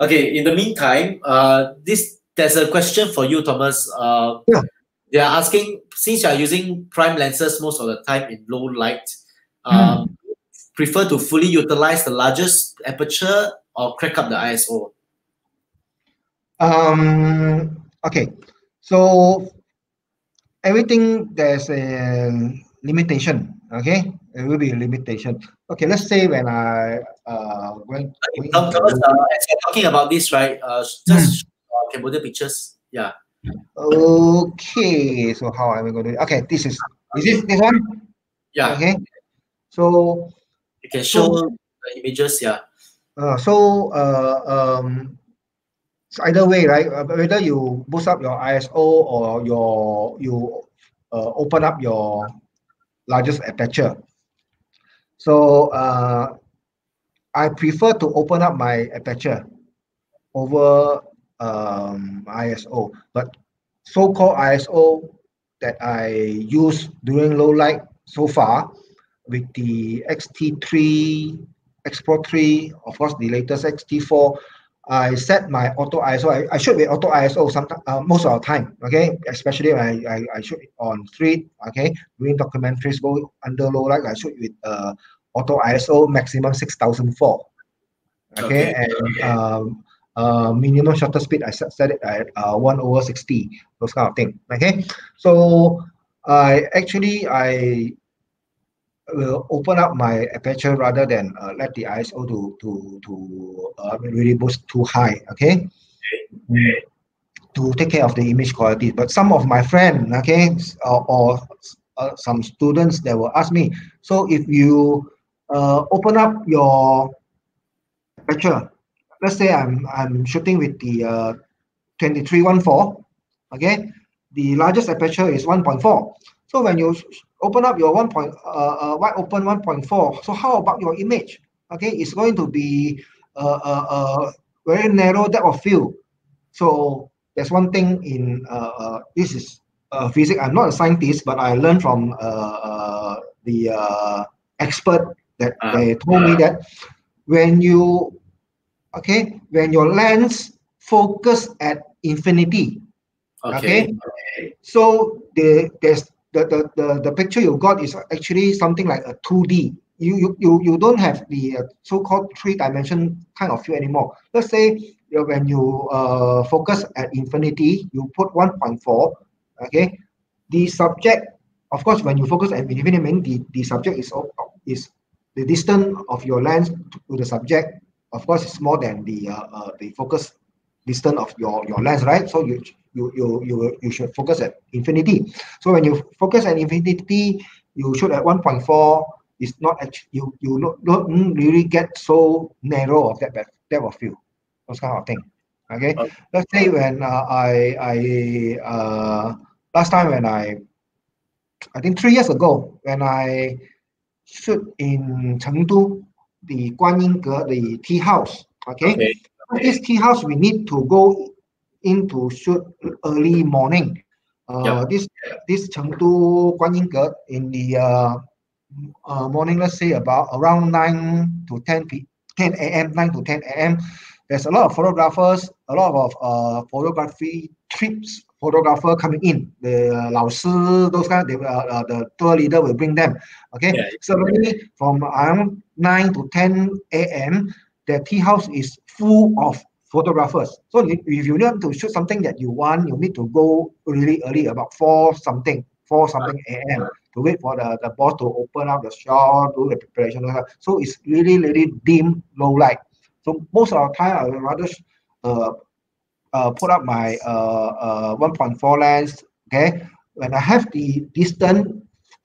Okay, in the meantime, uh, this there's a question for you, Thomas. Uh, yeah. They are asking since you are using prime lenses most of the time in low light, um, mm prefer to fully utilize the largest aperture or crack up the ISO? Um, okay, so everything there's a limitation. Okay, it will be a limitation. Okay, let's say when I uh when, when uh, as you're talking about this, right? Uh, just hmm. uh, Cambodia pictures. Yeah. Okay, so how am I going to? Okay, this is is this this one? Yeah. Okay. So you can show so, the images, yeah. Uh, so uh, um, either way, right? Uh, whether you boost up your ISO or your you uh, open up your largest aperture. So uh, I prefer to open up my aperture over um, ISO, but so-called ISO that I use during low light so far with the XT3, X-Pro 3, of course, the latest XT4, I set my auto ISO. I, I shoot with auto ISO sometimes, uh, most of the time, okay? Especially when I, I, I shoot on street, okay? Doing documentaries, go under low light, I shoot with uh, auto ISO maximum 6004, okay? okay. And um, uh, minimum shutter speed, I set, set it at uh, 1 over 60, those kind of thing, okay? So I actually, I will open up my aperture rather than uh, let the ISO to to to uh, really boost too high. Okay. okay. To take care of the image quality, but some of my friends, okay, or, or uh, some students, they will ask me. So if you uh, open up your aperture, let's say I'm I'm shooting with the uh, 2314, okay, the largest aperture is 1.4. So when you open up your one point uh, uh, wide open 1.4 so how about your image? Okay it's going to be a, uh, a very narrow depth of field. So there's one thing in uh, uh, this is uh, physics. I'm not a scientist but i learned from uh, uh, the uh, expert that uh, they told me that when you okay when your lens focus at infinity okay, okay? so the, there's the, the, the, the picture you got is actually something like a 2D. You, you, you, you don't have the uh, so-called three-dimension kind of view anymore. Let's say when you uh, focus at infinity, you put 1.4, okay? The subject, of course, when you focus at infinity, the, the subject is, is the distance of your lens to the subject, of course, is more than the, uh, uh, the focus distance of your, your lens, right? So you you you you you should focus at infinity. So when you focus at infinity, you should at 1.4 is not actually you you don't really get so narrow of that depth of field, those kind of thing. Okay, okay. let's say when uh, I I uh, last time when I I think three years ago when I shoot in Chengdu, the Guanyinge, the tea house. Okay, okay. this tea house we need to go in to shoot early morning. Uh, yep. This this Chengdu Guanyinge in the uh, uh, morning, let's say about around 9 to 10 p 10 a.m., 9 to 10 a.m. There's a lot of photographers, a lot of uh, photography trips photographer coming in, the 老师, those kind, of, uh, uh, the tour leader will bring them. Okay, yeah. so really from around 9 to 10 a.m., the tea house is full of photographers. So if you want to shoot something that you want, you need to go really early, about 4 something, 4 something a.m. to wait for the, the boss to open up the shop, do the preparation. So it's really, really dim, low light. So most of the time, I would rather uh, uh, put up my uh, uh, 1.4 lens. Okay, when I have the distance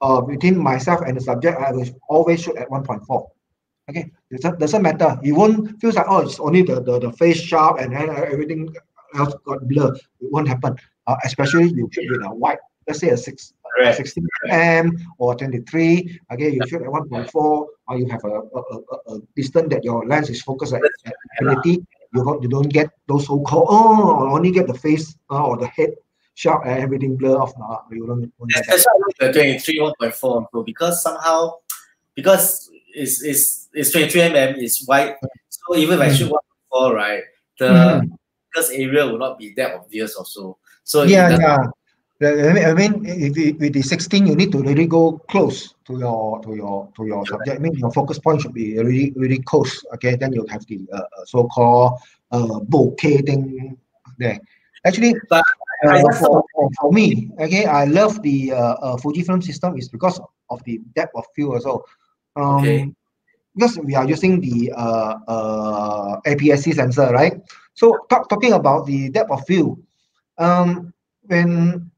uh, between myself and the subject, I will always shoot at 1.4. Okay, it doesn't matter. You won't feel like oh, it's only the, the, the face sharp and then everything else got blur. It won't happen. Uh, especially you shoot with a wide, let's say a six, right. 16 mm or 23. Okay, you shoot at 1.4, or you have a, a, a, a distance that your lens is focused at, at infinity you, got, you don't get those so-called, oh, only get the face uh, or the head sharp and everything blur off. Uh, you don't, don't That's why I like the 23 1.4 because somehow, because it's, it's, it's 23 mm, it's wide. So even if I shoot 1.4, right, the mm. area will not be that obvious also. So yeah, yeah. I mean, I mean, if you, with the 16, you need to really go close to your to your to your subject. I mean, your focus point should be really really close. Okay, then you have the uh, uh so-called uh, bokeh thing there. Actually, but uh, for, for, for me, okay, I love the uh, uh, Fujifilm system is because of the depth of field also. Um, okay. Because we are using the uh, uh, APS-C sensor, right? So talk, talking about the depth of field, um, when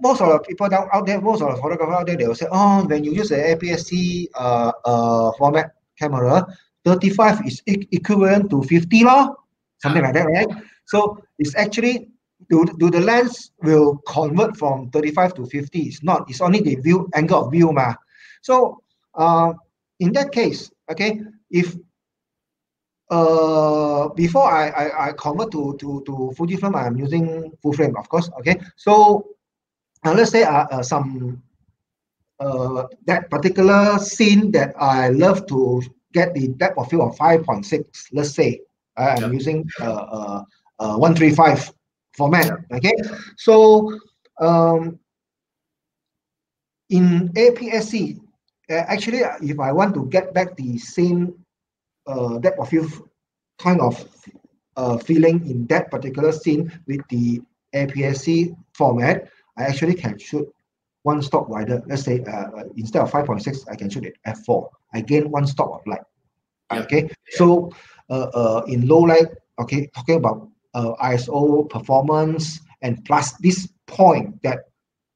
most of the people down out there, most of the photographers out there, they will say, oh, when you use the APS-C uh, uh, format camera, 35 is e equivalent to 50 law, something like that, right? So it's actually, do, do the lens will convert from 35 to 50? It's not, it's only the view angle of view. Ma. So uh, in that case, okay, if uh before I, I I convert to to to Fujifilm, I'm using full frame, of course. Okay, so let's say uh, uh, some uh, that particular scene that I love to get the depth of field of 5.6, let's say I'm yeah. using uh, uh, uh, 135 format, yeah. okay? So um, in APS-C, uh, actually, if I want to get back the same uh, depth of field kind of uh, feeling in that particular scene with the APS-C format, I actually can shoot one stop wider. Let's say uh, uh instead of 5.6, I can shoot it f4. I gain one stop of light. Yeah. Okay, so uh, uh, in low light, okay, talking about uh, ISO performance and plus this point that,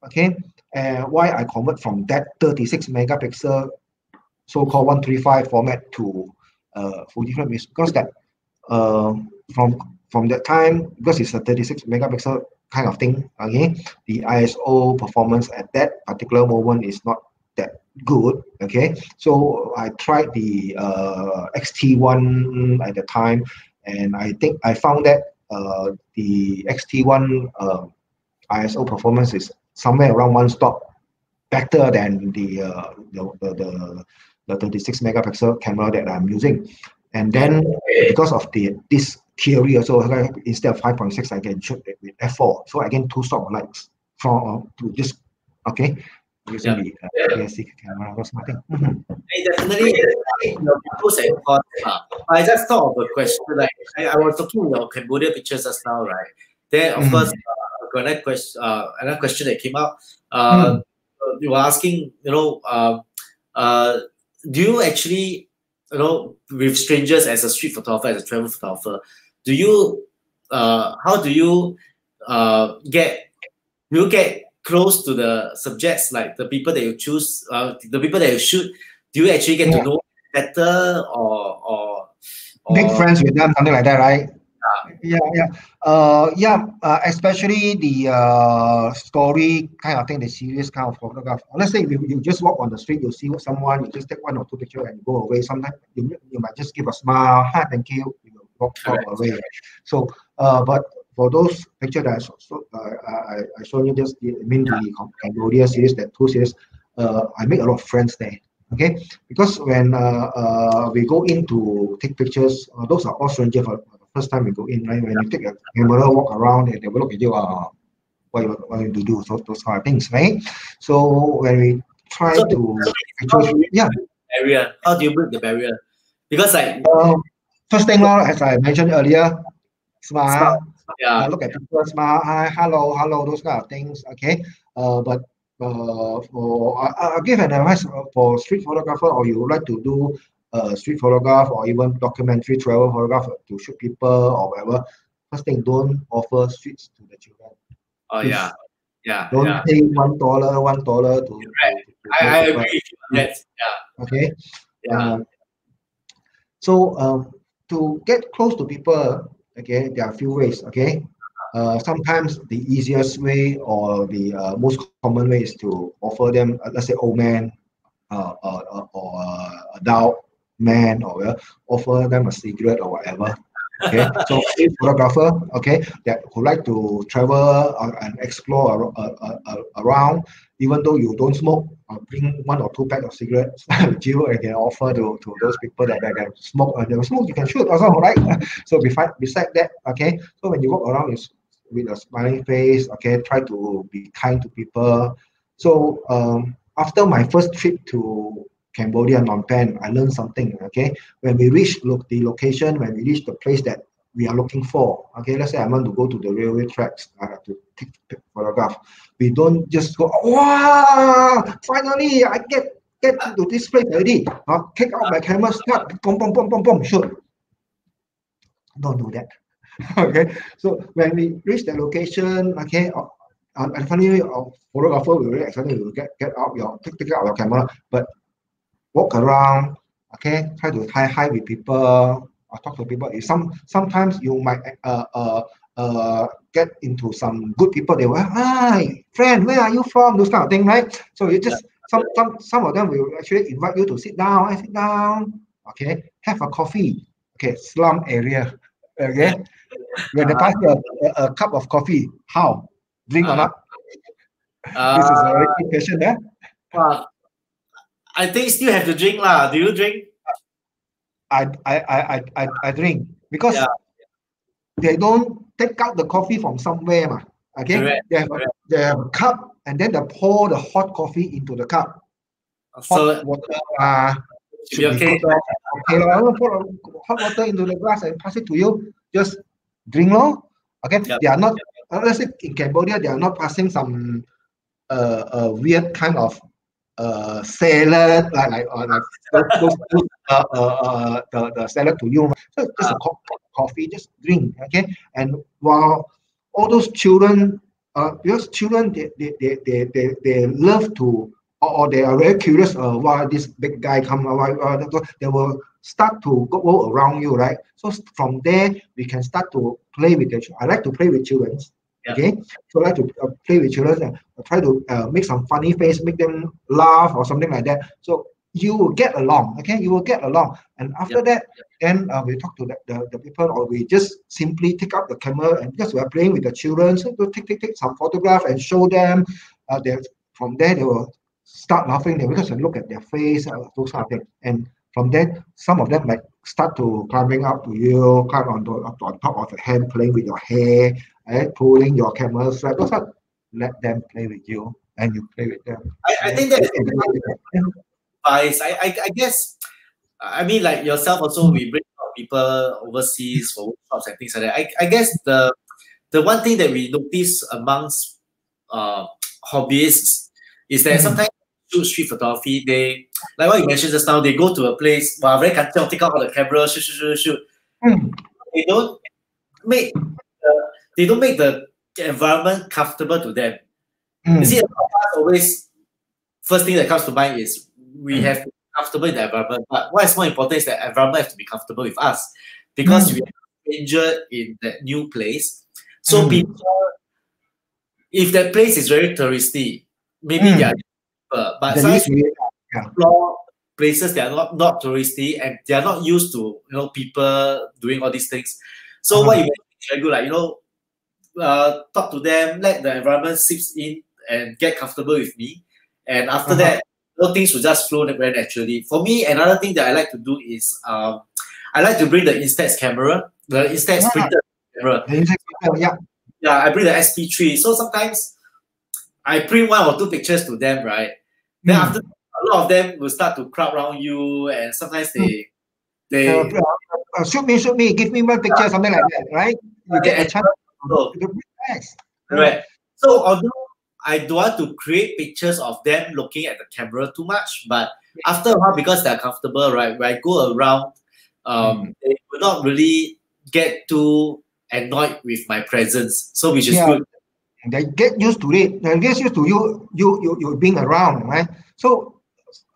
okay, uh, why I convert from that 36 megapixel so-called 135 format to uh, Fujifilm is because that uh, from from that time because it's a 36 megapixel kind of thing. Okay, the ISO performance at that particular moment is not that good. Okay, so I tried the uh, XT1 at the time, and I think I found that uh, the XT1 uh, ISO performance is somewhere around one stop better than the uh, the, the, the 36 megapixel camera that I'm using. And then because of the this theory also instead of 5.6 I can shoot it with f4 so I get two stop lights from uh, to just okay? Using yeah. the uh, APS-C camera. Or something hey, definitely your pros and cons I just thought of a question like I, I was looking at your Cambodia pictures just now right? Then of mm. course uh, another question uh, another question that came up uh, mm. you were asking you know uh, uh, do you actually you know with strangers as a street photographer as a travel photographer do you uh, how do you uh, get you get close to the subjects like the people that you choose uh, the people that you shoot do you actually get yeah. to know better or, or, or make friends with them something like that right yeah yeah. Uh yeah uh, especially the uh story kind of thing the serious kind of photograph. Let's say you, you just walk on the street you see someone you just take one or two pictures and go away. Sometimes you, you might just give a smile hi thank you walk, walk away. So, uh, but for those pictures that I, so, so, uh, I, I showed you just, I mean the Cambodia series, that two series, uh, I make a lot of friends there. Okay, because when uh, uh, we go in to take pictures, uh, those are all strangers for, first time you go in, right? When you take a camera, walk around, and they will look at you, uh, what you you to do, so those kind of things, right? So when we try So, to actually, yeah. barrier? How do you break the barrier? Because like Um, first thing, now, as I mentioned earlier, smile. yeah, uh, look at people, smile, hi, hello, hello, those kind of things. Okay. Uh, but uh, for I, I'll give an advice for street photographer, or you would like to do uh, street photograph or even documentary travel photograph to shoot people or whatever. First thing, don't offer streets to the children. oh yeah, yeah, Don't yeah. pay one dollar, one dollar to. Right. to- to I, I agree with you on that. Yeah, Okay. yeah, Um, so um, to get close to people, okay, there are a few ways. Okay, uh, sometimes the easiest way or the uh, most common way is to offer them, uh, let's say, old man, uh, uh, uh, or uh, adult man, or uh, offer them a cigarette or whatever. Okay, so photographer, okay, that who like to travel uh, and explore uh, uh, around, even though you don't smoke, bring one or two pack of cigarettes with you and can offer to, to those people that, that can smoke. Uh, they smoke, you can shoot also, right? so beside, beside that, okay, so when you walk around is with a smiling face, okay, try to be kind to people. So um, after my first trip to Cambodia, Phnom Penh, I learned something, okay? When we reach look the location, when we reach the place that we are looking for, okay, let's say I want to go to the railway tracks uh, to take, photograph. We don't just go, wow, finally I get get to this place already. Uh, take out my camera, start, boom, boom, boom, boom, boom, shoot. Don't do that. okay, so when we reach the location, okay, uh, uh, and finally, our photographer will really excited to get get out your take, take out your camera, but walk around, okay, try to hi hi with people, or talk to people. If some sometimes you might uh uh uh get into some good people. They will hi friend, where are you from? Those kind of thing, right? So you just some some some of them will actually invite you to sit down. I sit down, okay, have a coffee, okay, slum area, okay. When they pass you a, a, cup of coffee, how drink or not? This is a Uh, very good question, eh? well, I think still have to drink lah. Do you drink? I I I I I, drink because Yeah. they don't take out the coffee from somewhere, ma. Okay, Correct, they have a, they have a cup and then they pour the hot coffee into the cup. Hot So water, uh, should be okay. lor. Okay. I will pour hot water into the glass and pass it to you. Just drink, lor. Okay, Yep. they are not. uh, let's say in Cambodia, they are not passing some uh, uh weird kind of uh salad like like uh, like those, those, uh, uh, uh, the, the salad to you. So just a co- coffee, just drink, okay? And while all those children, uh, because children they they, they, they, they, they love to or, or they are very curious uh, why this big guy come why, uh, they will start to go, around you right so from there we can start to play with the i like to play with children Yeah. okay? So i like to uh, play with children and try to uh, make some funny face make them laugh or something like that. So you will get along okay? You will get along. And after that then uh, we talk to the, the, the people or we just simply take out the camera and because we are playing with the children. So to take, take, take some photograph and show them uh, they, from there they will start laughing. They because they look at their face uh, those kind of things and from there some of them like start to climbing up to you climb on, the, up on top of your hand playing with your hair and pulling your camera strap those are, let them play with you and you play with them I, I think that's advice. I, I, I guess, I mean, like yourself also, we bring people overseas for workshops and things like that. I, I guess the the one thing that we notice amongst uh, hobbyists is that Mhm. sometimes street photography, they, like what you mentioned just now, they go to a place, wow, very kanchiong, take out all the camera, shoot, shoot, shoot, shoot. Hmm. They don't make the, they don't make the environment comfortable to them. Hmm. You see, a lot of us always first thing that comes to mind is we Mm. have to be comfortable in the environment. But what is more important is that environment has to be comfortable with us because Mm. we are stranger in that new place. So Mm. people, if that place is very touristy, maybe Mm. they are cheaper. But The sometimes least explore places that are not, not touristy and they are not used to you know people doing all these things. So Uh-huh. what you is very like you know, uh, talk to them, let the environment seeps in and get comfortable with me. And after Uh-huh. that, you know, things will just flow very naturally. For me, another thing that I like to do is um, I like to bring the Instax camera the Instax Yeah. printed camera. The printer, yeah. Yeah, I bring the SP3. So sometimes I print one or two pictures to them, right? Then Mm. after a lot of them will start to crowd around you, and sometimes they they Uh, uh, shoot me, shoot me, give me one picture, something like that, right? You get a chance so. Right. So although I don't want to create pictures of them looking at the camera too much, but after a while, because they're comfortable, right? When I go around, um, they will not really get too annoyed with my presence. So which is Yeah. good. They get used to it. They get used to you, you, you, you being around, right? So,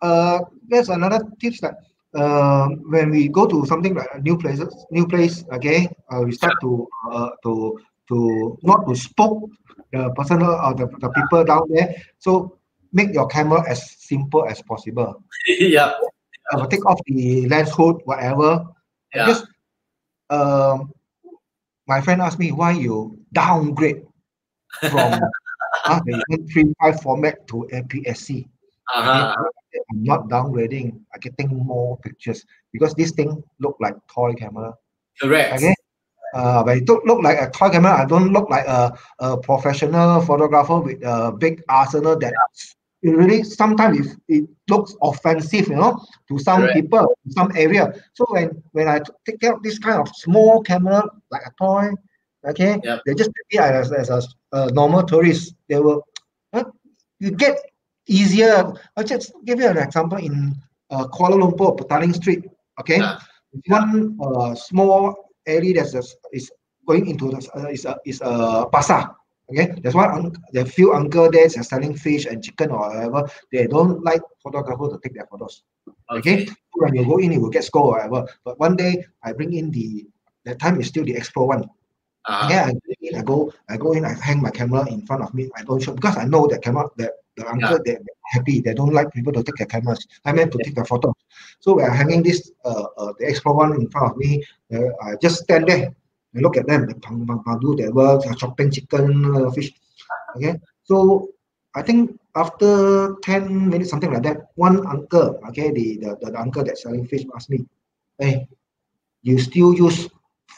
uh, there's another tips that um, when we go to something like a new places, new place, okay, uh, we start to uh, to to not to spoke the personal or the, the people down there. So make your camera as simple as possible. yeah. Will take off the lens hood, whatever. Yeah. Because um, my friend asked me why you downgrade from uh, the M35 format to APS-C. Uh-huh. I'm not downgrading. I'm getting more pictures because this thing look like toy camera. Correct. Okay. Uh, when it don't look like a toy camera, I don't look like a, a professional photographer with a big arsenal that it really sometimes it, it looks offensive, you know, to some Correct. people, in some area. So when when I take out this kind of small camera like a toy, okay, Yep. they just me as, as a, normal tourist. They will, huh? you get easier. I'll just give you an example in uh, Kuala Lumpur, Petaling Street. Okay, Yeah. one uh, small area that's just, is going into the uh, is a is a pasar. Okay, there's one un- there are few uncle there that's selling fish and chicken or whatever. They don't like photographer to take their photos. Okay, Okay. when you go in, you will get score or whatever. But one day I bring in the that time is still the X-Pro one. Uh-huh. Yeah, I go in, I go, I go in, I hang my camera in front of me. I don't show because I know that camera, that the uncle, they, they're happy. They don't like people to take their cameras. I meant to take the photo. So we're hanging this, uh, uh, the X-Pro one in front of me. Uh, I just stand there and look at them. They bang, bang, bang, do their work, uh, chopping chicken, uh, fish. Okay, so I think after 10 minutes, something like that, one uncle, okay, the, the, the, the uncle that's selling fish asked me, hey, you still use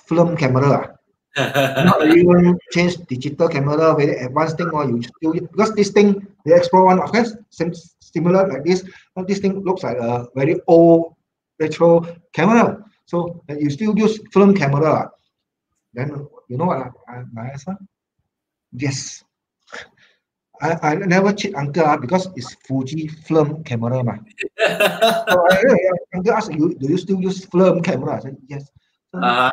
film camera? Ah?" not even change digital camera, very advanced thing, or you still because this thing, the X-Pro one, of course, sim- similar like this, but this thing looks like a very old retro camera. So uh, you still use film camera. Then you know what I, I, my answer? Yes. I, I never cheat uncle ah, because it's Fuji film camera. Ma. So I, uncle asked you, do you still use film camera? I said, yes. Uh,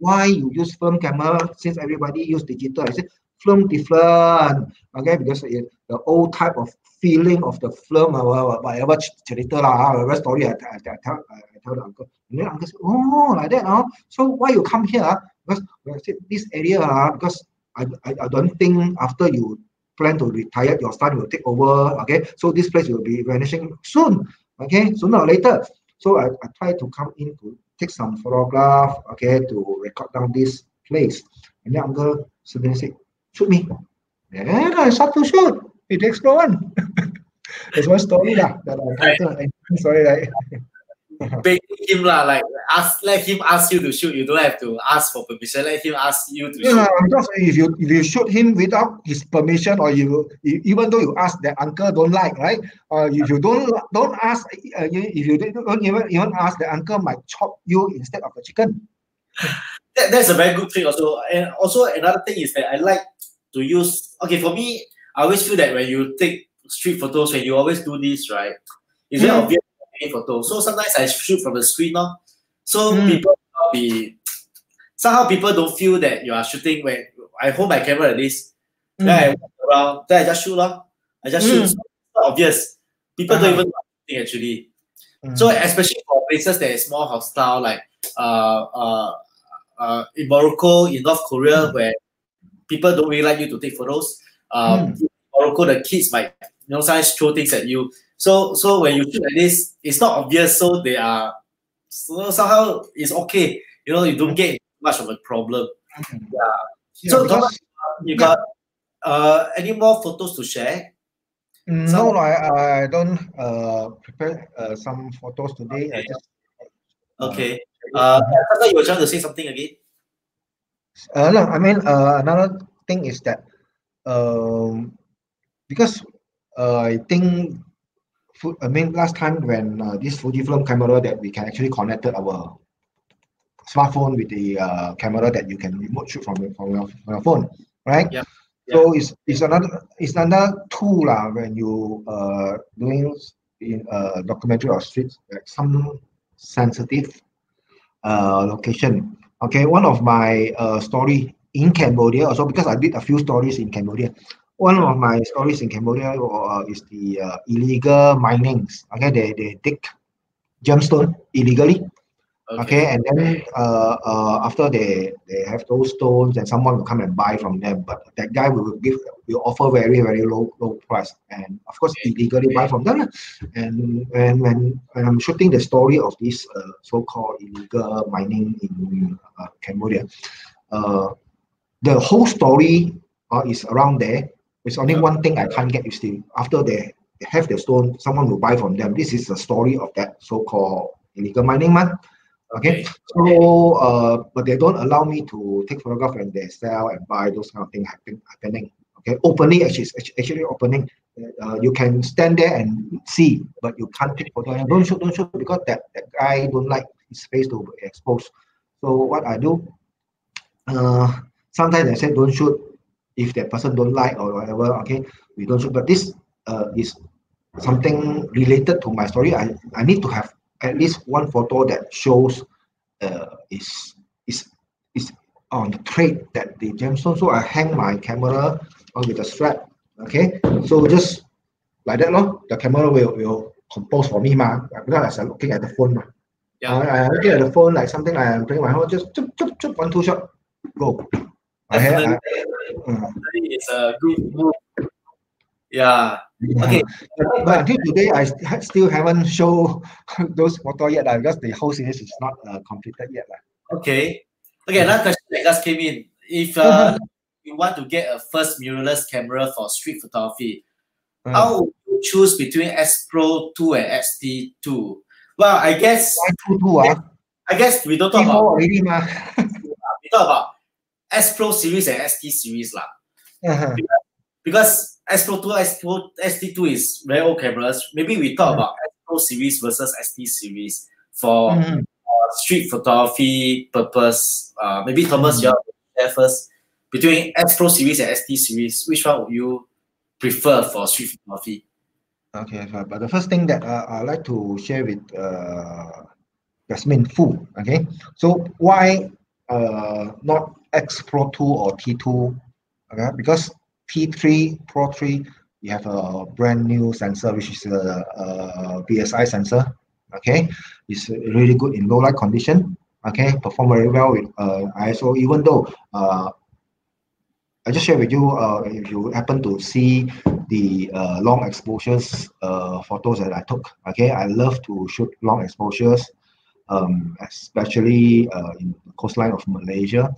why you use film camera since everybody use digital? I said film different, okay, because it, the old type of feeling of the film or whatever ch- cerita lah, whatever story I, I, I, tell, I tell the uncle. And then uncle said, oh, like that, oh. So why you come here? ah? Because I said this area, ah, because I, I, I don't think after you plan to retire, your son will take over, okay? So this place will be vanishing soon, okay? Sooner or later. So I, I try to come in to take some photograph, okay, to record down this place. And then uncle suddenly said, shoot me. Then I start to shoot. It explode one. There's one story lah that I. I'm sorry, right? begging him lah, like ask, let him ask you to shoot. You don't have to ask for permission. Let him ask you to shoot. because if you if you shoot him without his permission, or you even though you ask that uncle don't like, right? Or if you don't don't ask, uh, if you don't even even ask, the uncle might chop you instead of the chicken. That, that's a very good thing also. And also another thing is that I like to use. Okay, for me, I always feel that when you take street photos, when you always do this, right, it's very Mm. obvious photo. So sometimes I shoot from the screen, no? So Mm. people be somehow people don't feel that you are shooting when I hold my camera like this. Then I walk around, then I just shoot, lor. I just shoot. Mm. So it's not obvious. People Uh-huh. don't even know actually. Mm. So especially for places that is more hostile, like uh, uh, uh, in Morocco, in North Korea, Mm. where people don't really like you to take photos. Um, Mm. Morocco, the kids might you know sometimes throw things at you. So so when you shoot like this, it's not obvious. So they are so somehow it's okay. You know, you don't get much of a problem. Yeah, So, because- You Yeah. got uh, any more photos to share? Mm, Some- No, I, I don't uh, prepare uh, some photos today. I Okay. just uh, Okay. Uh, I thought you were trying to say something again. Uh, no, I mean uh, another thing is that um, because uh, I think I mean last time when uh, this Fujifilm camera that we can actually connected our smartphone with the uh, camera that you can remote shoot from your, from your, from your phone, right? Yeah. So it's it's another it's another tool uh, when you uh doing in a documentary or street like some sensitive uh location. Okay, one of my uh story in Cambodia also because I did a few stories in Cambodia. One of my stories in Cambodia uh, is the uh, illegal minings. Okay, they they dig gemstone illegally Okay, and then uh, uh, after they they have those stones, and someone will come and buy from them. But that guy will give will offer very very low low price, and of course illegally buy from them. And when when, when I'm shooting the story of this uh, so-called illegal mining in uh, Cambodia, uh, the whole story uh, is around there. It's only one thing I can't get used to. After they have the stone, someone will buy from them. This is the story of that so-called illegal mining man. Okay, so uh, but they don't allow me to take photograph and they sell and buy those kind of things happen, happening. Okay, opening actually actually opening. Uh, you can stand there and see, but you can't take photo. And don't shoot, don't shoot because that, that guy don't like his face to be exposed. So what I do, uh, sometimes I say don't shoot if that person don't like or whatever. Okay, we don't shoot. But this uh, is something related to my story. I, I need to have at least one photo that shows uh, is is is on the thread that the gemstone. So I hang my camera on with a strap. Okay, so just like that, no, the camera will will compose for me, ma. Because I'm looking at the phone, ma. Yeah. I, I'm looking at the phone like something like I'm playing my phone. Just chup, chup, chup, one two shot, go. Definitely, I, I, it's a good move yeah. Okay. But, but until today, I still haven't show those photo yet uh, because the whole series is not uh, completed yet. Uh. Okay. Okay, another question that just came in. If uh, you want to get a first mirrorless camera for street photography, uh, how would you choose between X-Pro 2 and XT2? Well, I guess. Why 2 2? Uh? I guess we don't talk about. Already, we talk about X-Pro series and XT series. La. Uh-huh. Because, X-Pro 2, S Pro, XT2 is very old cameras. Maybe we talk about S Pro series versus XT series for mm-hmm. uh, street photography purpose. Uh, maybe Thomas, mm-hmm. you share first between X-Pro series and XT series. Which one would you prefer for street photography? Okay, but the first thing that uh, I'd like to share with uh, Jasmine Fu, okay, so why uh, not X Pro 2 or T2? Okay, because T3 Pro 3, you have a brand new sensor, which is a, a BSI sensor. Okay, it's really good in low light condition. Okay, perform very well with uh, ISO. Even though uh, I just share with you, uh, if you happen to see the uh, long exposures uh, photos that I took. Okay, I love to shoot long exposures, um, especially uh, in the coastline of Malaysia.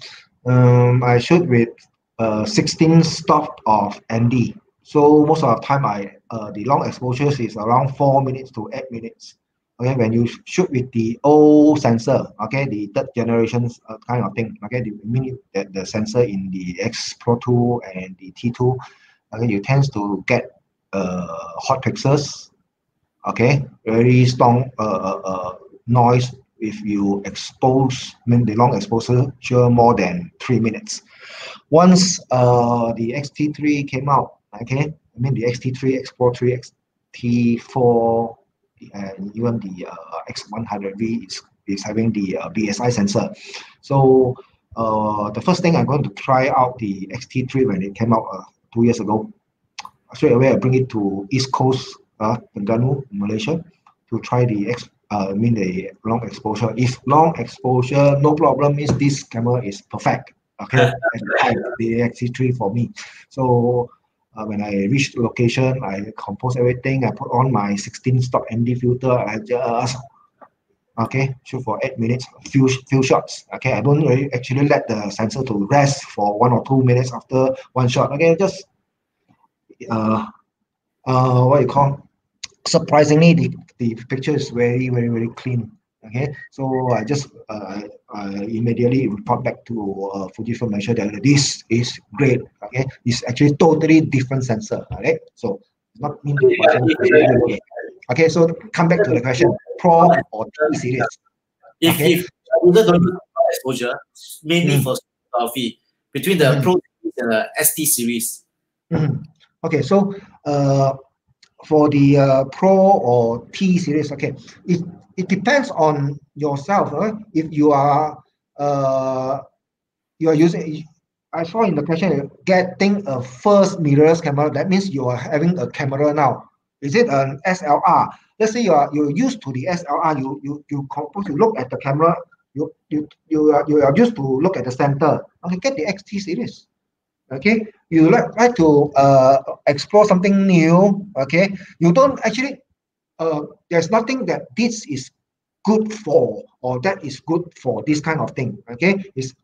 Um, I shoot with uh, 16 stop of ND. So most of the time, I uh, the long exposures is around four minutes to eight minutes. Okay, when you shoot with the old sensor, okay, the third generation uh, kind of thing, okay, the minute that the sensor in the X Pro 2 and the T2, okay, you tend to get uh, hot pixels, okay, very strong uh, uh, uh, noise if you expose, the long exposure more than three minutes once uh, the XT3 came out, okay, I mean the XT3, X Pro 3, XT4, and even the uh, X100V is, is having the uh, BSI sensor. So uh, the first thing I'm going to try out the XT3 when it came out uh, two years ago. Straight away, I bring it to East Coast, uh, Terengganu, Malaysia, to try the X. Uh, I mean the long exposure. If long exposure, no problem, means this camera is perfect. Okay? The XT3 for me. So uh, when I reach the location I compose everything I put on my 16 stop ND filter I just okay shoot for eight minutes few few shots okay? I don't really actually let the sensor to rest for one or two minutes after one shot okay? Just uh uh what you call surprisingly the, the picture is very very very clean Okay, so I just uh, uh, immediately report back to uh, Fujifilm Malaysia that this is great. Okay, it's actually totally different sensor. Okay, so not mean okay. okay, so come back to the question: Pro or T series? If okay. if user don't exposure, mainly mm. for photography, between the mm. Pro and the XT series. Mm. Okay, so uh, for the uh, Pro or T series, okay, it it depends on yourself. Uh, if you are uh, you are using, I saw in the question getting a first mirrorless camera. That means you are having a camera now. Is it an SLR? Let's say you are you're used to the SLR. You you you compose to look at the camera. You you you are you are used to look at the center. Okay, get the XT series okay? You like, like to uh, explore something new okay? You don't actually uh, there's nothing that this is good for or that is good for this kind of thing okay? It's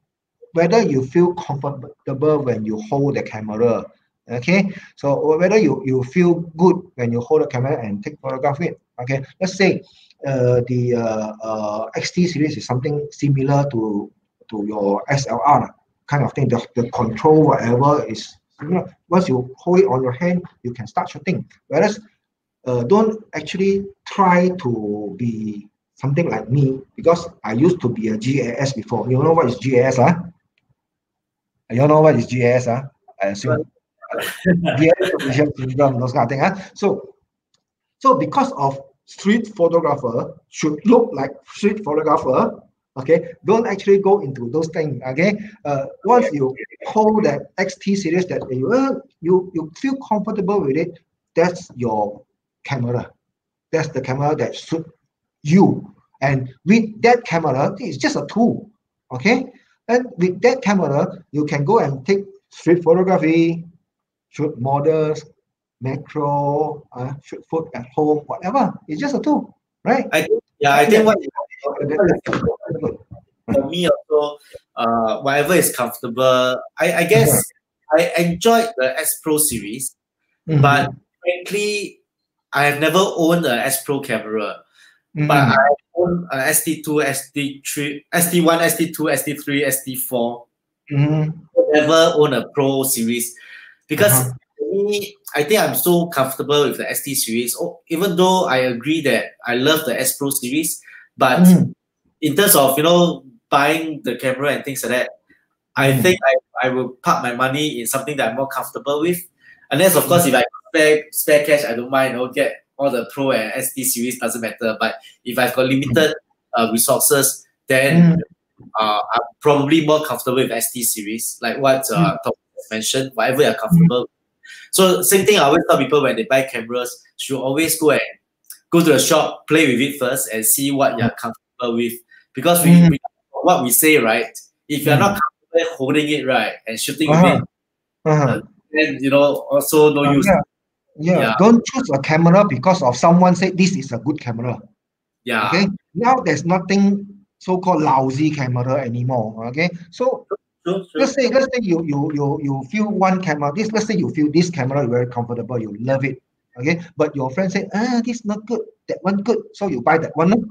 whether you feel comfortable when you hold the camera okay? So whether you you feel good when you hold the camera and take photograph okay? Let's say uh, the uh, uh, xt series is something similar to to your slr kind of thing the, the control whatever is you know, once you hold it on your hand you can start shooting whereas uh, don't actually try to be something like me because I used to be a GAS before. You know what is GAS? Huh? Ah? You know what is GAS? Huh? Ah? I assume. GAS those kind of thing. Huh? So, so because of street photographer should look like street photographer, okay, don't actually go into those things, okay? Uh, once you hold that XT series that you, uh, you, you feel comfortable with it, that's your camera. That's the camera that suit you. And with that camera, it's just a tool. Okay. And with that camera, you can go and take street photography, shoot models, macro, uh, shoot food at home, whatever. It's just a tool, right? I think, yeah, I think what for me also, uh, whatever is comfortable. I, I guess I enjoyed the X-Pro series, mm-hmm. but frankly, I have never owned an X-Pro camera, mm. but I own a XT2, XT3, XT1, XT2, XT3, XT4. Mm. Never own a Pro series because uh-huh. me, I think I'm so comfortable with the XT series. Oh, even though I agree that I love the X-Pro series, but mm. in terms of you know buying the camera and things like that, I mm. think I, I will park my money in something that I'm more comfortable with. Unless of course if I spare spare cash, I don't mind. I'll get all the Pro and XT series doesn't matter. But if I've got limited uh, resources, then mm. uh, I'm probably more comfortable with XT series, like what uh, mm. mentioned. Whatever you're comfortable. Mm. So same thing. I always tell people when they buy cameras, should always go and go to the shop, play with it first, and see what you're comfortable with. Because we, mm. we what we say, right? If you're not mm. comfortable holding it right and shooting uh-huh. it, uh-huh. uh, then you know also no uh, use. Yeah. Yeah. yeah. Don't choose a camera because of someone said this is a good camera. Yeah. Okay. Now there's nothing so-called lousy camera anymore. Okay. So sure, sure. let's say let's say you you you you feel one camera. This let's say you feel this camera very comfortable. You love it. Okay. But your friend said, ah, this not good. That one good. So you buy that one.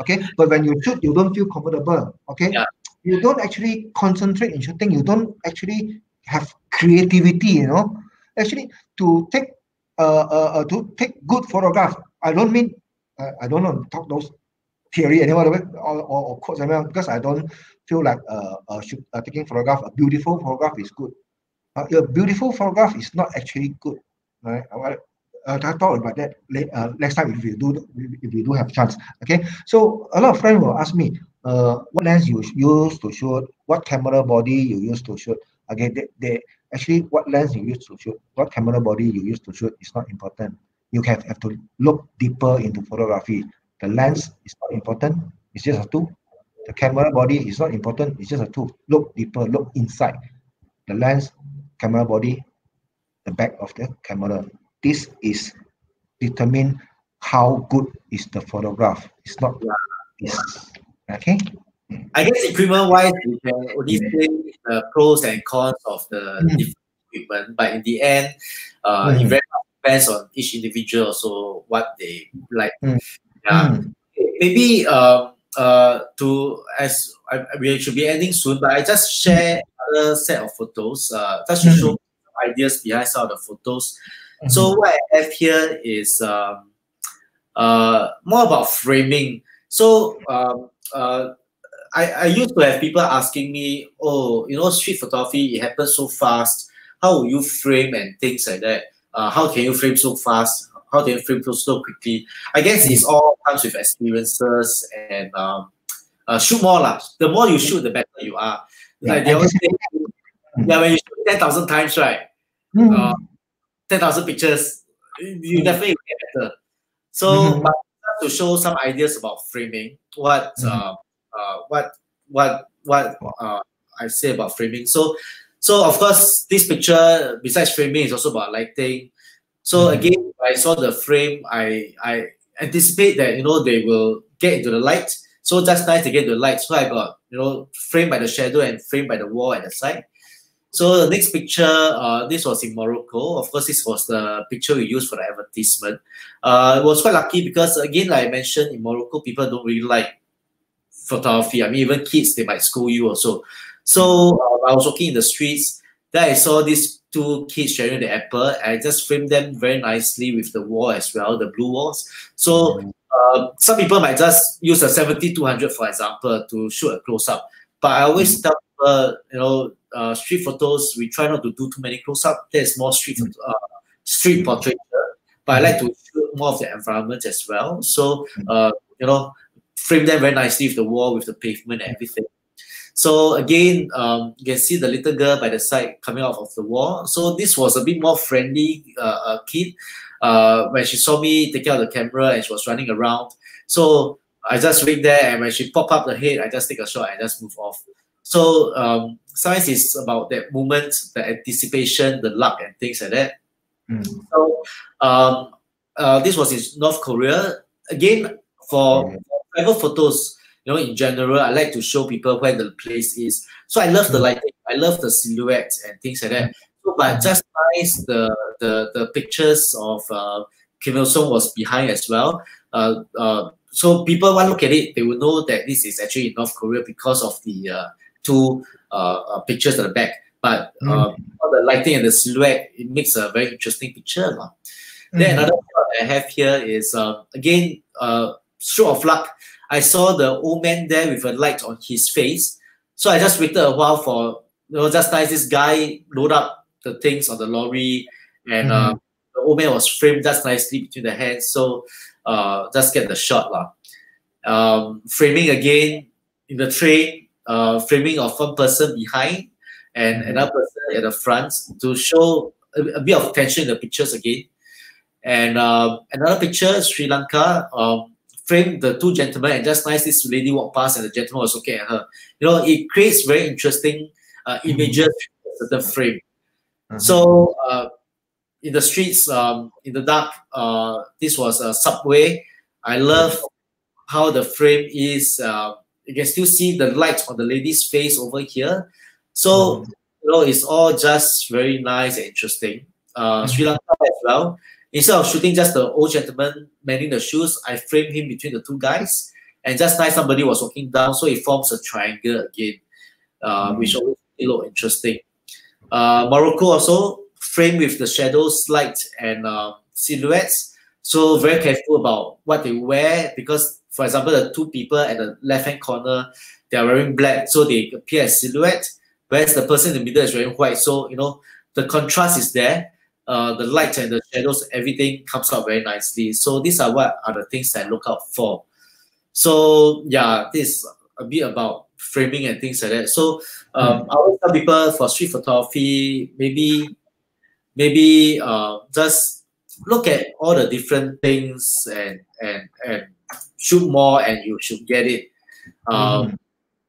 Okay. But when you shoot, you don't feel comfortable. Okay. Yeah. You don't actually concentrate in shooting. You don't actually have creativity. You know. Actually, to take uh, uh, uh, to take good photograph. I don't mean uh, I don't know talk those theory anymore or, or, or quotes anymore because I don't feel like uh, uh, should, uh, taking photograph a beautiful photograph is good. Uh, a beautiful photograph is not actually good. Right? Uh, talk about that late, uh, next time if we do if we do have chance. Okay, so a lot of friends will ask me, uh, what lens you use to shoot, what camera body you use to shoot. Okay, they, they actually what lens you use to shoot, what camera body you use to shoot is not important. You have, have to look deeper into photography. The lens is not important, it's just a tool. The camera body is not important, it's just a tool. Look deeper, look inside. The lens, camera body, the back of the camera. This is determine how good is the photograph. It's not it's, okay. I guess equipment wise, we can only say the pros and cons of the mm. different equipment, but in the end, uh, mm. it very much depends on each individual. So what they like. Mm. Yeah, mm. maybe um, uh, to as I, we should be ending soon, but I just share another set of photos uh, just to show ideas behind some of the photos. So what I have here is um, uh, more about framing. So um, uh, I, I used to have people asking me, oh, you know, street photography, it happens so fast. How will you frame and things like that? Uh, how can you frame so fast? How can you frame so, so quickly? I guess it's all comes with experiences and um, uh, shoot more. lah. The more you shoot, the better you are. Yeah, like they always say, yeah, when you shoot 10,000 times, right? Uh, 10,000 pictures, you definitely get better. So, Mhm. but to show some ideas about framing, what Mhm. uh, uh, what what what uh, I say about framing. So, so of course, this picture besides framing is also about lighting. So Mhm. again, I saw the frame. I I anticipate that you know they will get into the light. So just nice to get the light. So I got you know framed by the shadow and framed by the wall at the side. So the next picture, uh, this was in Morocco. Of course, this was the picture we used for the advertisement. Uh, it was quite lucky because again, like I mentioned, in Morocco, people don't really like photography. I mean, even kids, they might school you also. So uh, I was walking in the streets. Then I saw these two kids sharing the apple. I just framed them very nicely with the wall as well, the blue walls. So uh, some people might just use a 70 200, for example, to shoot a close up. But I always tell people, you know, uh, street photos, we try not to do too many close up. There's more street uh, street portraiture, but I like to shoot more of the environment as well. So, uh, you know, frame them very nicely with the wall, with the pavement, and everything. So again, um, you can see the little girl by the side coming out of the wall. So this was a bit more friendly uh, uh, kid. Uh, when she saw me taking out the camera and she was running around, so I just wait there and when she pop up the head, I just take a shot and just move off. So um, science is about that moment, the anticipation, the luck, and things like that. Mm. So um, uh, this was in North Korea. Again, for Mhm. travel photos, you know, in general, I like to show people where the place is. So I love the Mm. lighting, I love the silhouettes and things like that. So, but just nice the the the pictures of uh, Kim Il Sung was behind as well. Uh, uh, so people to look at it, they will know that this is actually in North Korea because of the uh, two uh, uh, pictures at the back. But uh, all the lighting and the silhouette, it makes a very interesting picture. lah. Then another shot I have here is uh, again uh, stroke of luck. I saw the old man there with a light on his face, so I just waited a while for you know just nice. This guy load up the things on the lorry, and uh, the old man was framed just nicely between the hands. So uh, just get the shot lah. Um, framing again in the train, uh, framing of one person behind and Mhm. another person at the front to show a, a bit of tension in the pictures again. And um, another picture, Sri Lanka, um, framed the two gentlemen and just nice this lady walked past and the gentleman was looking at her. You know, it creates very interesting uh, images with a certain frame. So uh, in the streets, um, in the dark, uh, this was a subway. I love how the frame is. Uh, you can still see the light on the lady's face over here. So you know, it's all just very nice and interesting. Uh, Sri Lanka as well. Instead of shooting just the old gentleman mending the shoes, I framed him between the two guys, and just nice somebody was walking down, so it forms a triangle again, uh, Mm. which always look interesting. Uh, Morocco also framed with the shadows, light, and uh, silhouettes. So very careful about what they wear because, for example, the two people at the left hand corner, they are wearing black, so they appear as silhouette. Whereas the person in the middle is wearing white, so you know the contrast is there. Uh, the light and the shadows, everything comes out very nicely. So these are what are the things I look out for. So yeah, this is a bit about framing and things like that. So um, I always tell people for street photography, maybe maybe uh, just look at all the different things and and and shoot more, and you should get it. Um,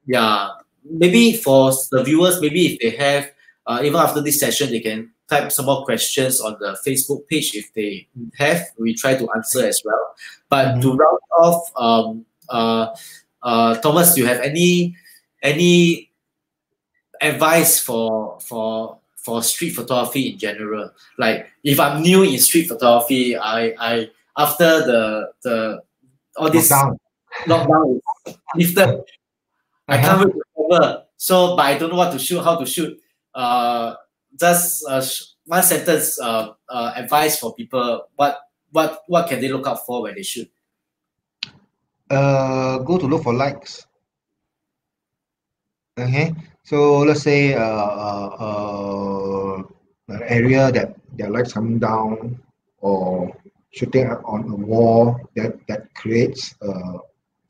Yeah, maybe for the viewers, maybe if they have, uh, even after this session, they can type some more questions on the Facebook page if they have. We try to answer as well. But to round off, um, uh, uh, Thomas, do you have any any advice for for for street photography in general? Like if I'm new in street photography, I I after the the all this Lockdown. lockdown is lifted. I can't wait to cover. So, but I don't know what to shoot, how to shoot. Uh, just uh, one sentence uh, uh, advice for people. What what what can they look out for when they shoot? Uh, go to look for likes. Okay, so let's say uh, uh, uh an area that their likes coming down or shooting on a wall that that creates uh,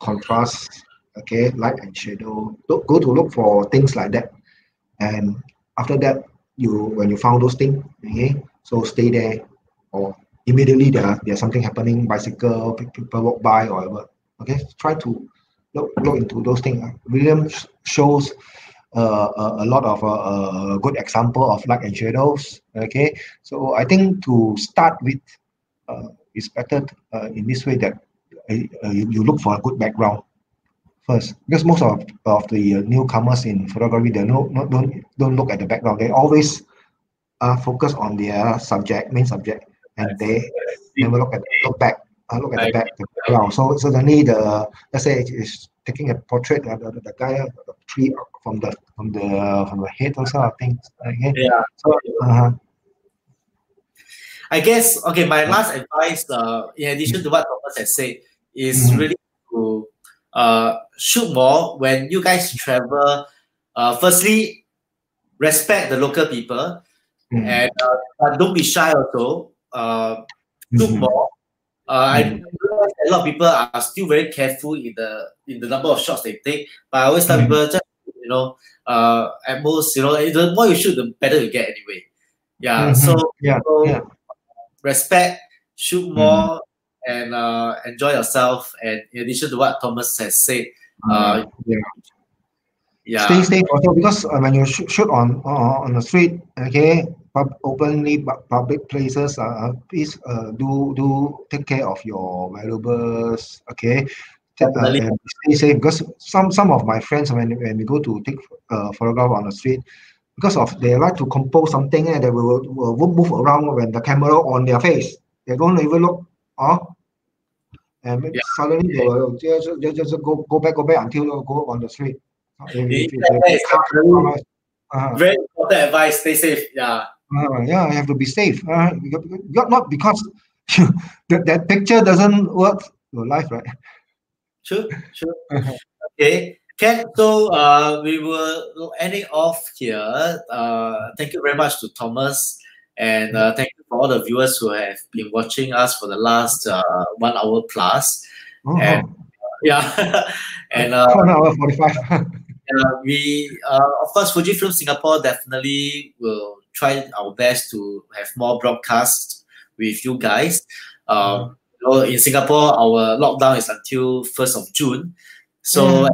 contrast okay light and shadow. Go to look for things like that. And after that you when you found those things okay so stay there or immediately there there's something happening bicycle people walk by or whatever okay? Try to look, look into those things william shows uh, a, a, lot of uh, a good example of light and shadows okay? So i think to start with it's better uh, in this way that uh, you, you look for a good background first. Because most of, of the uh, newcomers in photography they no, not, don't don't look at the background. They always uh, focus on their subject main subject and they never look at look back uh, look at the back the background. So suddenly the let's say it is taking a portrait of the, the guy the tree from the from the from the head or things okay yeah. So uh-huh. I guess okay. My last advice, uh, in addition to what Thomas has said, is mm-hmm. really to uh, shoot more when you guys travel. Uh, firstly, respect the local people, mm-hmm. and uh, don't be shy also. Uh, shoot mm-hmm. more. Uh, I mm-hmm. realize a lot of people are still very careful in the in the number of shots they take. But I always tell mm-hmm. people just you know, uh, at most you know, the more you shoot, the better you get anyway. Yeah. Mm-hmm. So yeah, so, yeah. Respect, shoot more, and uh, enjoy yourself. And in addition to what Thomas has said, uh, yeah. yeah. Stay safe also because uh, when you shoot, shoot on uh, on the street, okay, pub, openly public places, uh, please uh, do do take care of your valuables, okay. Uh, and stay safe because some some of my friends when, when we go to take uh, photograph on the street because of they like to compose something and eh, they will, will move around when the camera on their face they don't even look oh and yeah. suddenly they will just, just, just go, go back, go back until they go on the street. If, if, very, uh, very important advice. Stay safe. Yeah. Uh, yeah, you have to be safe. Uh, you're not because that, that picture doesn't work your life, right? Sure, sure. okay. Ken, so uh, we will end it off here. Uh, thank you very much to Thomas and uh, thank you for all the viewers who have been watching us for the last uh, one hour plus. Oh. And uh, yeah, and uh, one hour forty five. uh, we uh, of course Fujifilm Singapore definitely will try our best to have more broadcasts with you guys. Um, mm. you know, in Singapore, our lockdown is until first of June, so mm.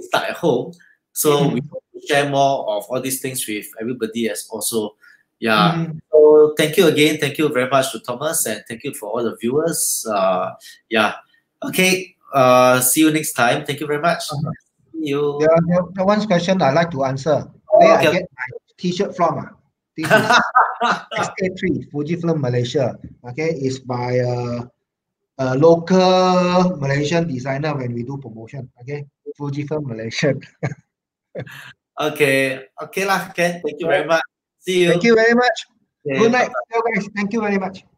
We start at home. So mm. we share more of all these things with everybody as also yeah. Mm-hmm. So thank you again. Thank you very much to Thomas and thank you for all the viewers. Uh, yeah. Okay. Uh, see you next time. Thank you very much. Uh-huh. See you. There, there, there one question I like to answer. Where okay. I get my t-shirt from? Uh? This is SK3 Fujifilm Malaysia. Okay, it's by a, a local Malaysian designer when we do promotion. Okay, Fujifilm Malaysia. okay, okay lah, Ken. Thank you very much. See you. Thank you very much. Okay, Good night, guys. Thank you very much.